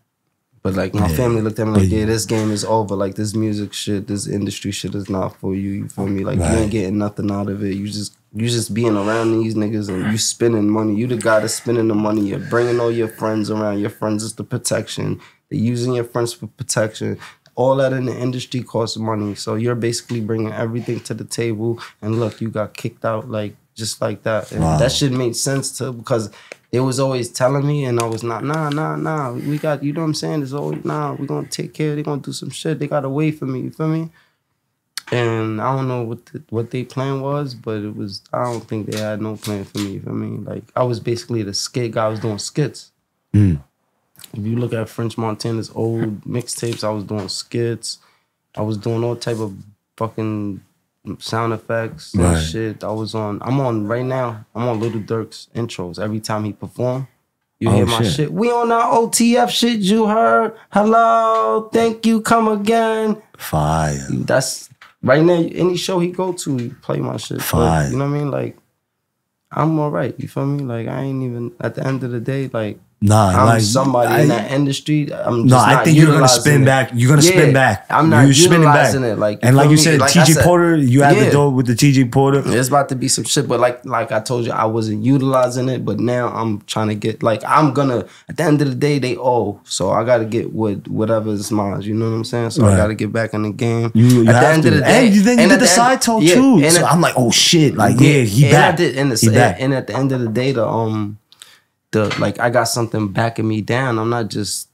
But like my Yeah. family looked at me like, yeah, this game is over. Like this music shit, this industry shit is not for you. You feel me? Like you ain't getting nothing out of it. You just you just being around these niggas and you spending money. You the guy that's spending the money. You're bringing all your friends around. Your friends is the protection. They're using your friends for protection. All that in the industry costs money. So you're basically bringing everything to the table. And look, you got kicked out like just like that. And Wow. that shit made sense too because they was always telling me, and I was not, nah, nah, nah. We got, you know what I'm saying? It's always, nah, we gonna take care. They gonna do some shit. They gotta wait for me. You feel me? And I don't know what the, what their plan was, but it was. I don't think they had no plan for me. You feel me? Like I was basically the skit guy. I was doing skits. Mm. If you look at French Montana's old mixtapes, I was doing skits. I was doing all type of fucking sound effects and Right. shit. I was on. I'm on right now. I'm on Lil Durk's intros every time he perform. You Oh, hear my shit. shit. We on our OTF shit. You heard? Hello, thank you. Come again. Fire. That's right now. Any show he go to, he play my shit. But, Fire. you know what I mean? Like, I'm all right. You feel me? Like, I ain't even at the end of the day. Like, Nah, I'm like somebody I- in that industry. I'm No, I think you're gonna spin it. back. You're gonna spin back. I'm not You're spinning back. utilizing it. Like, and like you me? said, Like TJ said- Porter, you had Yeah. the door with the TJ Porter. It's about to be some shit, but like like I told you, I wasn't utilizing it. But now I'm trying to get like I'm gonna. At the end of the day, they owe, so I got to get what whatever is mine. You know what I'm saying? So Right. I got to get back in the game. You, you at have the end to. of the day, and you- then you and did the side talk yeah, too. and So I'm like, oh shit, like yeah, he and back. And, he back. and at the end of the day, the um, the like I got something backing me down. I'm not just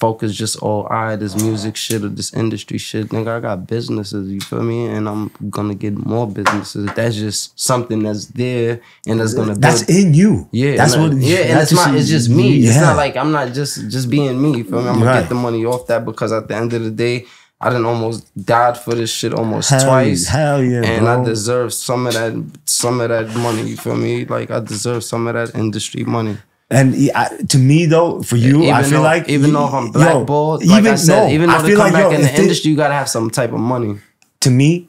focused just oh, all right, this music shit or this industry shit. Nigga, I got businesses. You feel me? And I'm gonna get more businesses. That's just something that's there and that's gonna. That's in you. yeah, that's what. I- yeah, and that's it's my, it's just me. It's not like I'm not just just being me. You feel me? I'm gonna Right. get the money off that because at the end of the day, I done almost died for this shit almost Hell- twice. hell yeah, and I deserve some of that, some of that money. You feel me? Like I deserve some of that industry money. And he- I, to me though, for you, even I feel though, like even though I'm blackballed, like I said, no, even though I to feel come like back yo, in the thi- industry, you gotta have some type of money. to me,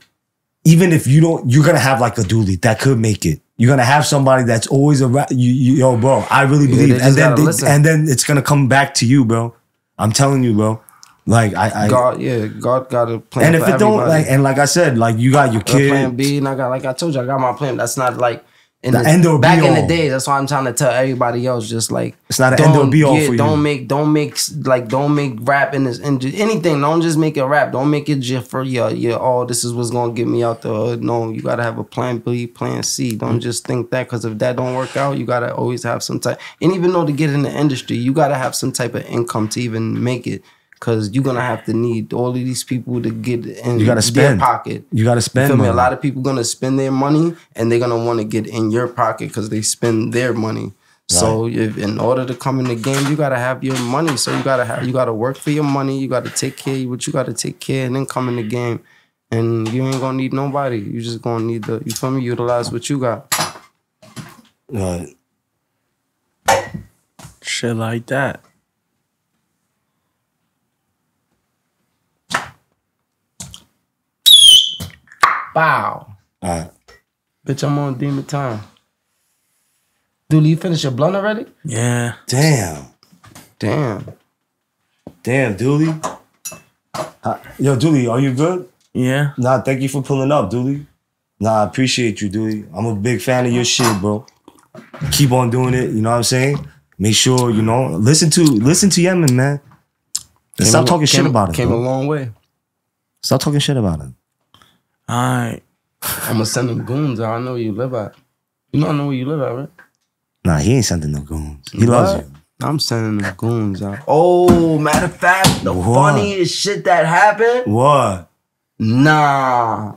even if you don't, you're gonna have like a dually that could make it. You're gonna have somebody that's always around. You, you yo, bro. I really believe, just and then they- and then it's gonna come back to you, bro. I'm telling you, bro. Like I, I God, yeah, God got a plan. and if it don't like, and like I said, like you got your a plan. B, and I got like I told you, I got my plan. That's not like in The end or back in the days. That's why I'm trying to tell everybody else. Just like It's not an end or be all for you. Don't make, don't make like, don't make rap in this in anything. Don't just make it rap. Don't make it just for your your. Oh, this is what's gonna get me out the hood. No, you gotta have a plan B, plan C. Don't just think that because if that don't work out, you gotta always have some type. And even though to get in the industry, you gotta have some type of income to even make it. Cause you're gonna have to need all of these people to get in You gotta spend. their pocket. You gotta You spend. feel me? A lot of people gonna spend their money and they're gonna want to get in your pocket because they spend their money. So if in order to come in the game, you gotta have your money. So you gotta have you gotta work for your money. You gotta take care of what you gotta take care, and then come in the game. And you ain't gonna need nobody. You just gonna need the you feel me? Utilize what you got. Uh, Shit like that. Bow. all right. Bitch, I'm on demon time. Dude, you finish your blunt already? Yeah. Damn. Damn. Damn, Doolie. Uh, Yo, Doolie, are you good? Yeah. Nah, thank you for pulling up, Doolie. Nah, I appreciate you, Doolie. I'm a big fan of your shit, bro. Keep on doing it. You know what I'm saying? Make sure you know. Listen to listen to Yemen, man. And stop Came a- talking shit came- about it. Came a long way. Stop talking shit about it. All right. I'm gonna send them goons out. I know where you live at. You know I know where you live at, right? Nah, he ain't sending no goons. He loves you. I'm sending them goons out. Oh, matter of fact, the What? funniest shit that happened. What? Nah,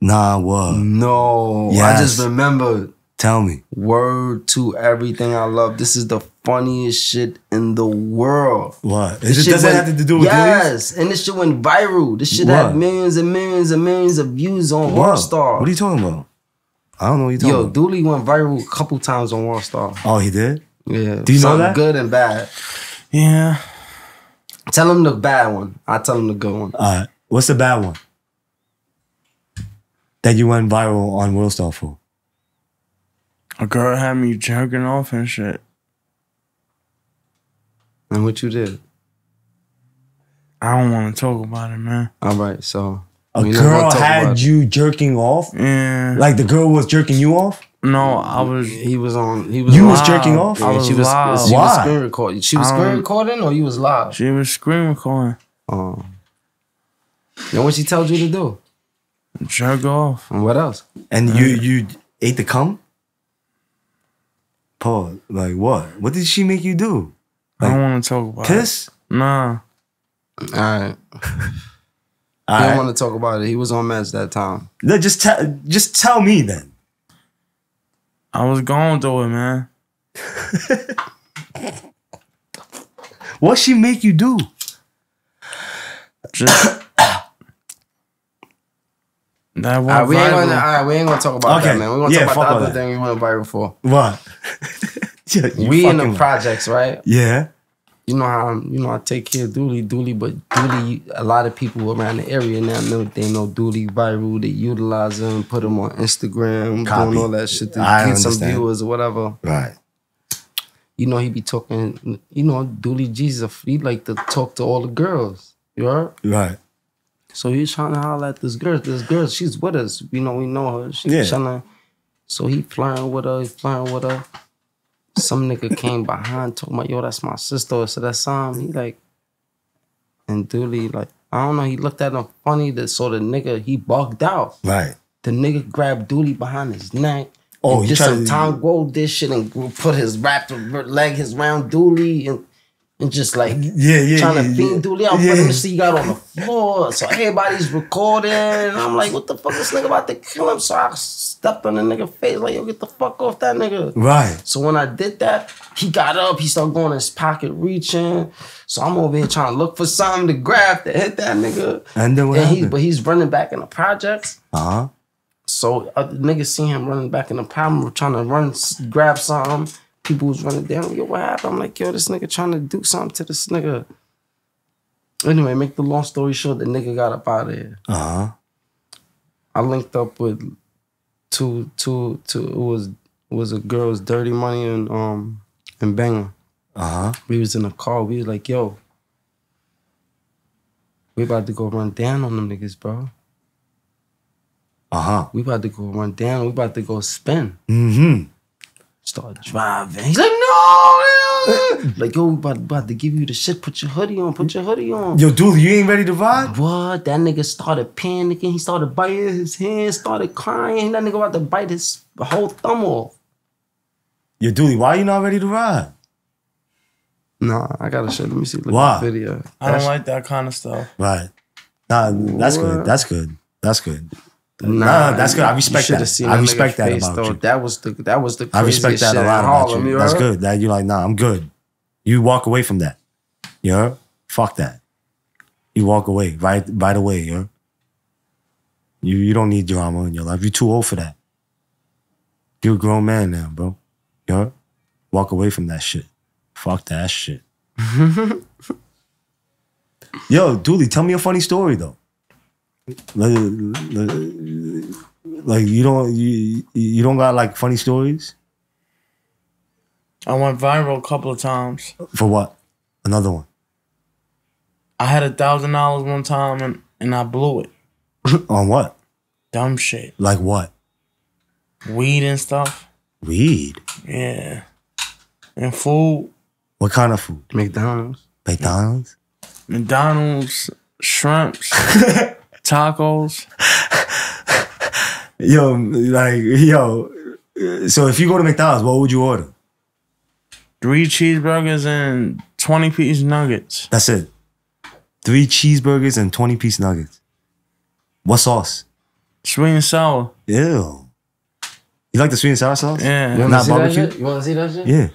Nah, what? no. I just remembered. Tell me. Word to everything I love. This is the funniest shit in the world. What? It This just shit doesn't went- have to do with Doolie? yes, and this shit went viral. This shit What? had millions and millions and millions of views on What? Worldstar. What are you talking about? I don't know what you're talking Yo, about. Doolie went viral a couple times on Worldstar. Oh, he did? Yeah, Do you know that? Good and bad. Yeah. Tell him the bad one. I tell him the good one. All right. What's the bad one? That you went viral on Worldstar for? A girl had me jerking off and shit. And what you did. I don't want to talk about it, man. All right, so A we not gonna girl had you jerking off? Yeah. Like the girl was jerking you off? no, I was. He was on. He was. You on, was jerking off? I was she was. loud. She was screen recording. She was I screen recording, or you was live. She was screen recording. Oh. And what she told you to do? Jerk off. And what else? And you you ate the cum? Paul, like what? What did she make you do? I don't want to talk about Piss? it. Nah. All right. All He right. didn't want to talk about it. He was on meds that time. No, just tell just tell me then. I was going through it, man. (laughs) What she make you do? Just. That went right, we ain't gonna. All right, we ain't gonna talk about Okay. that, man. We gonna Yeah, talk about the other that. thing we went viral for. What? (laughs) Yeah, we in the projects, right? Yeah. you know how I'm, you know I take care of Doolie, Doolie, but Doolie, a lot of people around the area now know they know Doolie viral. They utilize him, put him on Instagram, Copy. doing all that shit to I get some viewers or whatever. Right. You know he be talking. You know Doolie Jesus, he like to talk to all the girls. You heard? Right. So he's trying to holler at this girl. This girl, she's with us. You know, we know her. She Yeah. trying to. So he flirting with her. He flirting with her. Some nigga came behind, talking about, yo, that's my sister. So that's Sam. He like, and Doolie like, I don't know. He looked at him funny. That so the nigga he bugged out. Right. The nigga grabbed Doolie behind his neck. Oh, and he did tried some to- Tom Gold this shit and put his wrapped leg his round Doolie and and just like Yeah, yeah. trying yeah, to yeah. feed Doolie out Yeah. to see he got on the floor. So everybody's recording. And I'm like, what the fuck? This nigga about to kill him. So I stepped on the nigga face, like, yo, get the fuck off that nigga. Right. So when I did that, he got up, he started going in his pocket reaching. So I'm over here trying to look for something to grab to hit that nigga. And then what And he, happened? but he's running back in the projects. Uh-huh. So other niggas see him running back in the pound, trying to run, grab something. People was running down. Yo, what happened? I'm like, yo, this nigga trying to do something to this nigga. Anyway, make the long story short, the nigga got up out of here. Uh-huh. I linked up with two two two. It was it was a girl's dirty money and um and banger. Uh huh. We was in a car. We was like, yo, we about to go run down on them niggas, bro. Uh huh. We about to go run down. We about to go spin. Mm-hmm. Start driving. He's like, no. no." Eh, like, yo, we about, about to give you the shit. Put your hoodie on. Put your hoodie on. Yo, dude, you ain't ready to ride? What? That nigga started panicking. He started biting his hand. Started crying. That nigga about to bite his whole thumb off. Yo, dude, why you not ready to ride? Nah, I gotta show. Let me see. Look Why? at the video. I don't That's- like that kind of stuff. Right. Nah, that's good. That's good. That's good. Nah, that's good. I respect that. seen I respect that face, about though. you. That was the that was the I respect that a lot about you. you That's good. That you're like, nah, I'm good. You walk away from that. You heard? Fuck that. You walk away right right away, you heard? You you don't need drama in your life. You're too old for that. You're a grown man now, bro. You heard? Walk away from that shit. Fuck that shit. (laughs) Yo, Doolie, tell me a funny story though. Like, like- like you don't you you don't got like funny stories I went viral a couple of times. for what? Another one. I had a thousand dollars one time and, and I blew it. (laughs) On what? Dumb shit. Like what? Weed and stuff. Weed. Yeah. And food. What kind of food? McDonald's. McDonald's. McDonald's, shrimps, (laughs) tacos. (laughs) Yo, like yo. So if you go to McDonald's, what would you order? three cheeseburgers and 20 piece nuggets. That's it. Three cheeseburgers and twenty piece nuggets. What sauce? Sweet and sour. Ew. You like the sweet and sour sauce? Yeah. You wanna Not see that barbecue? shit? You wanna see that shit? Yeah.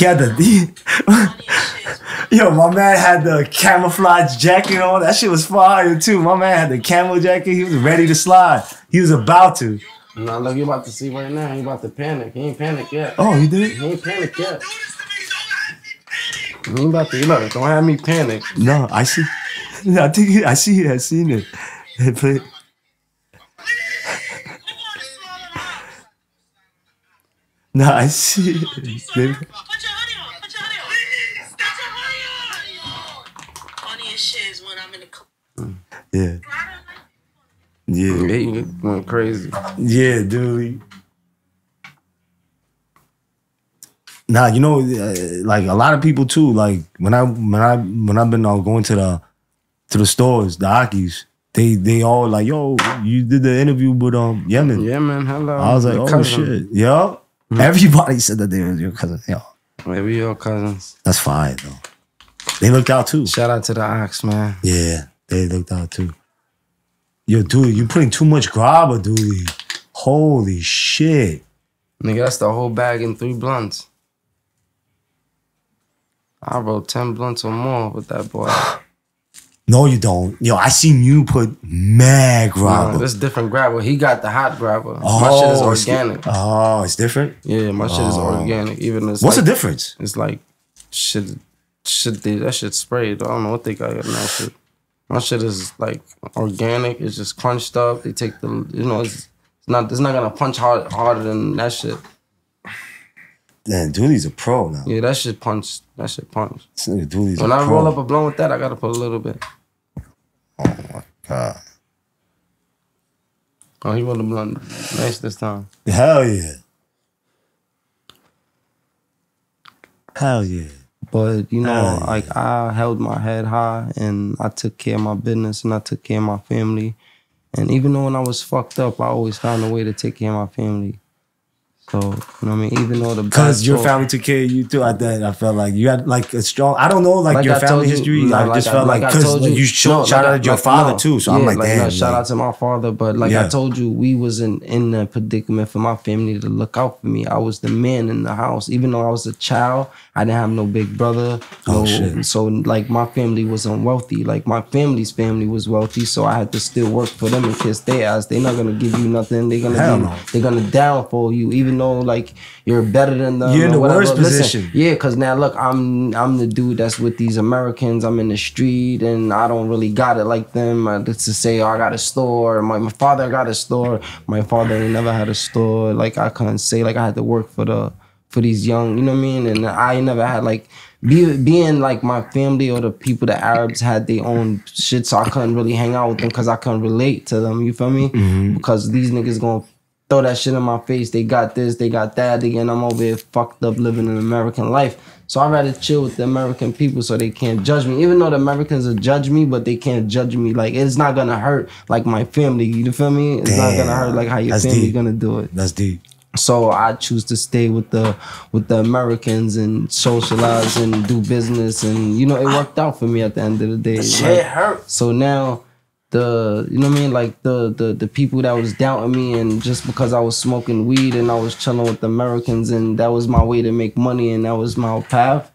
He had the (laughs) Yo, my man had the camouflage jacket on. That shit was fire too. My man had the camo jacket. He was ready to slide. He was about to. No, look, you about to see right now. He about to panic. He ain't panic yet. Oh, he did? He ain't panic yet. Do this to me. Don't have me panic. He about to. Look, don't have me panic. No, I see. (laughs) I think I see. I seen it. Play- Funniest shit is when I'm in the car. Yeah. Yeah. Yeah, you crazy. Yeah, dude. Nah, you know, like a lot of people too. Like when I when I when I've been uh, going to the to the stores, the Akis, they they all like, yo, you did the interview with um Yemen. Yeah, man. Hello. I was like, oh cousin. shit, yo. Mm-hmm. Everybody said that they were your cousin. Yo, we your cousins. that's fine though. They looked out too. Shout out to the Ox, man. Yeah, they looked out too. Yo, dude, you putting too much grabba, dude. Holy shit. Nigga, that's the whole bag in three blunts. I wrote 10 blunts or more with that boy. (gasps) (laughs) No, you don't. Yo, I seen you put mad Nah, grabba. this different grabba. He got the hot grabba. my shit is Oh, organic. Oh, it's different. Yeah, my shit is Oh. organic. Even it's What's like, the difference? It's like shit, shit. That shit sprayed. I don't know what they got in that shit. My shit is like organic. It's just crunched up. They take the, you know, it's, it's not. It's not gonna punch hard harder than that shit. Man, Doolie's a pro now. Yeah, that shit punch. That shit punch. Doolie's When I pro. roll up a blunt with that, I gotta put a little bit. Oh my god. Oh, he rolled a blunt nice this time. Hell yeah. Hell yeah. But you know, Hell yeah. like I held my head high and I took care of my business and I took care of my family. And even though when I was fucked up, I always found a way to take care of my family. So you know what I mean. Even though the Because your family took care of you too. I that I felt like you had like a strong. I don't know like, Like your I family history. no, I like just I- felt like like because told you, you- no, shout like out your like, father no. too. So Yeah, I'm like, like, damn. no, shout out to my father, but like Yeah. I told you, we wasn't in a predicament for my family to look out for me. I was the man in the house, even though I was a child. I didn't have no big brother. Oh, shit. So like my family wasn't wealthy. Like my family's family was wealthy, so I had to still work for them and kiss their ass. They're not gonna give you nothing. They're gonna Hell be, no. they're gonna downfall you, even though like you're better than them. You're in the whatever. worst Listen, position. yeah, cause now look, I'm I'm the dude that's with these Americans. I'm in the street and I don't really got it like them. Uh, to say, oh, I got a store. My my father got a store. My father ain't never had a store. Like I couldn't say like I had to work for the for these young, you know what I mean? And I never had like be, being like my family or the people, the Arabs had their own shit, so I couldn't really hang out with them because I couldn't relate to them. You feel me? Because these niggas gonna throw that shit in my face. They got this, they got that, and I'm over here fucked up living an American life. So I'd rather chill with the American people so they can't judge me. Even though the Americans will judge me, but they can't judge me. Like it's not gonna hurt like my family. You feel me? It's not gonna hurt like how your That's family deep. gonna do it. That's deep. So I choose to stay with the with the Americans and socialize and do business and you know it worked out for me at the end of the day. Shit Like, hurt. so now the you know what I mean like the the the people that was doubting me and just because I was smoking weed and I was chilling with the Americans and that was my way to make money and that was my path.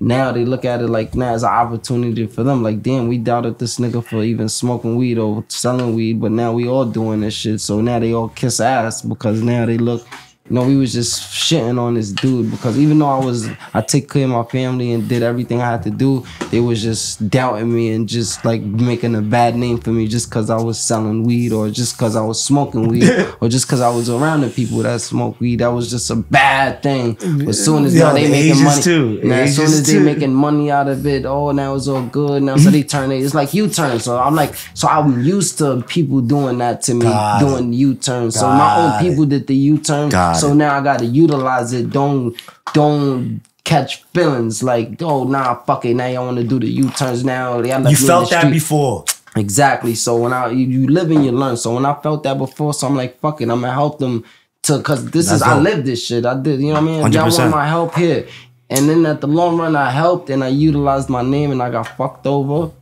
Now they look at it like now as an opportunity for them. Like, damn, we doubted this nigga for even smoking weed or selling weed, but now we all doing this shit. So now they all kiss ass because now they look, you know, we was just shitting on this dude because even though I was, I take care of my family and did everything I had to do, they was just doubting me and just like making a bad name for me just because I was selling weed or just because I was smoking weed (laughs) or just because I was around the people that smoke weed. That was just a bad thing. But as soon as Yo, now they the making money, too. now as soon as they making money out of it, oh now it's all good. Now so they turn it. It's like U turn. So I'm like, so I'm used to people doing that to me, Got doing U turns. So my own people did the U turn. Got So it. now I gotta utilize it. Don't don't catch feelings like, oh nah, fuck it. Now y'all wanna do the U turns now. You in felt that before. Exactly. So when I you, you live and you learn. So when I felt that before, so I'm like, fuck it, I'm gonna help them to cause this That's is I dope. live this shit. I did, you know what I mean? If Y'all want my help here. And then at the long run I helped and I utilized my name and I got fucked over.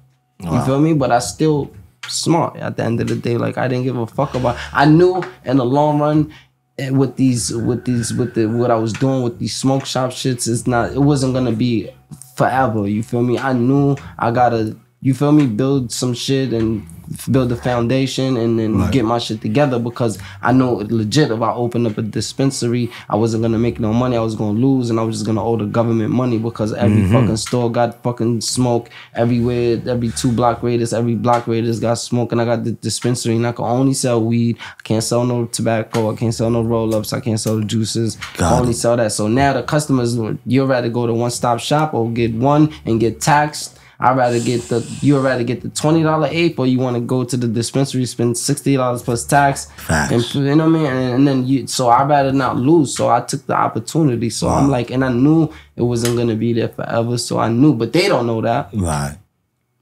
You feel me? But I still smart at the end of the day. Like I didn't give a fuck about I knew in the long run Eh, with these with these with the what I was doing with these smoke shop shits, it's not it wasn't gonna be forever. You feel me? I knew I gotta you feel me build some shit and build a foundation and then Right. get my shit together because I know legit if I open up a dispensary, I wasn't gonna make no money. I was gonna lose and I was just gonna owe the government money because every Mm-hmm. fucking store got fucking smoke everywhere. Every two block radius, every block radius got smoke, and I got the dispensary and I can only sell weed. I can't sell no tobacco. I can't sell no roll ups. I can't sell the juices. Got I only it. sell that. So now the customers, you'd rather go to one stop shop or get one and get taxed. I'd rather get the you'd rather get the twenty dollar ape or you want to go to the dispensary spend sixty dollars plus tax Facts. and you know what I mean and, and then you so I'd rather not lose so I took the opportunity so I'm like and I knew it wasn't gonna be there forever so I knew but they don't know that Right.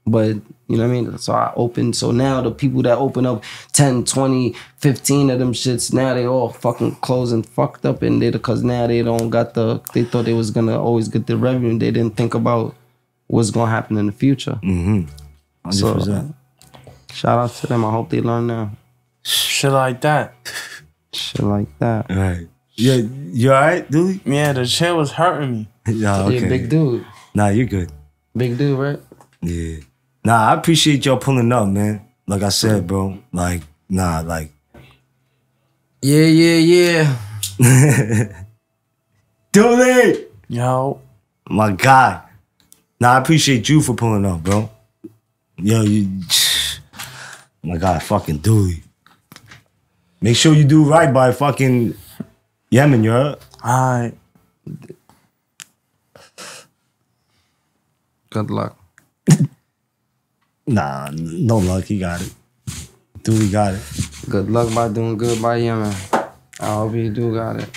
but you know what I mean? So I opened. So now the people that open up 10, 20, 15 of them shits, now they all fucking closed and fucked up in there because now they don't got the, they thought they was going to always get the revenue. They didn't think about what's going to happen in the future. 100%. So- Shout out to them. I hope they learn now. Shit like that. Shit like that. right. Yeah, you alright, dude? Yeah, the chair was hurting me. (laughs) Yeah, okay. Yeah, big dude. Nah, you're good. Big dude, right? Yeah. Nah, I appreciate y'all pulling up, man. Like I said, bro. Like, nah, like, Yeah, yeah, yeah. (laughs) Doolie! Yo, My guy. Nah, I appreciate you for pulling up, bro. Yo, you. (sighs) My God, fucking Doolie. Make sure you do right by fucking Yemen, you heard? alright. Good luck. (laughs) Nah, no luck. He got it. Doolie got it. Good luck by doing good by Yemen. I hope you do got it.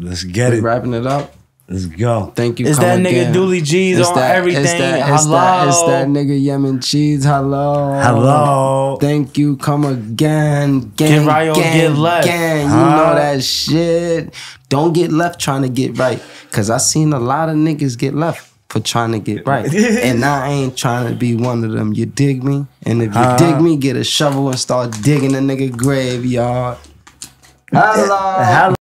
Let's get We it. wrapping it up. Let's go. Thank you. It's come that nigga again. Doolie G's It's on that- everything. It's that, it's, Hello. that, it's that nigga Yemen Cheese. Hello. Hello. Thank you. Come again. Gang, right or gang, get left. Gang. You know that shit. Don't get left trying to get right. Cause I seen a lot of niggas get left for trying to get right. (laughs) and I ain't trying to be one of them. You dig me? And if you Huh? dig me, get a shovel and start digging the nigga graveyard. Hello. Hello.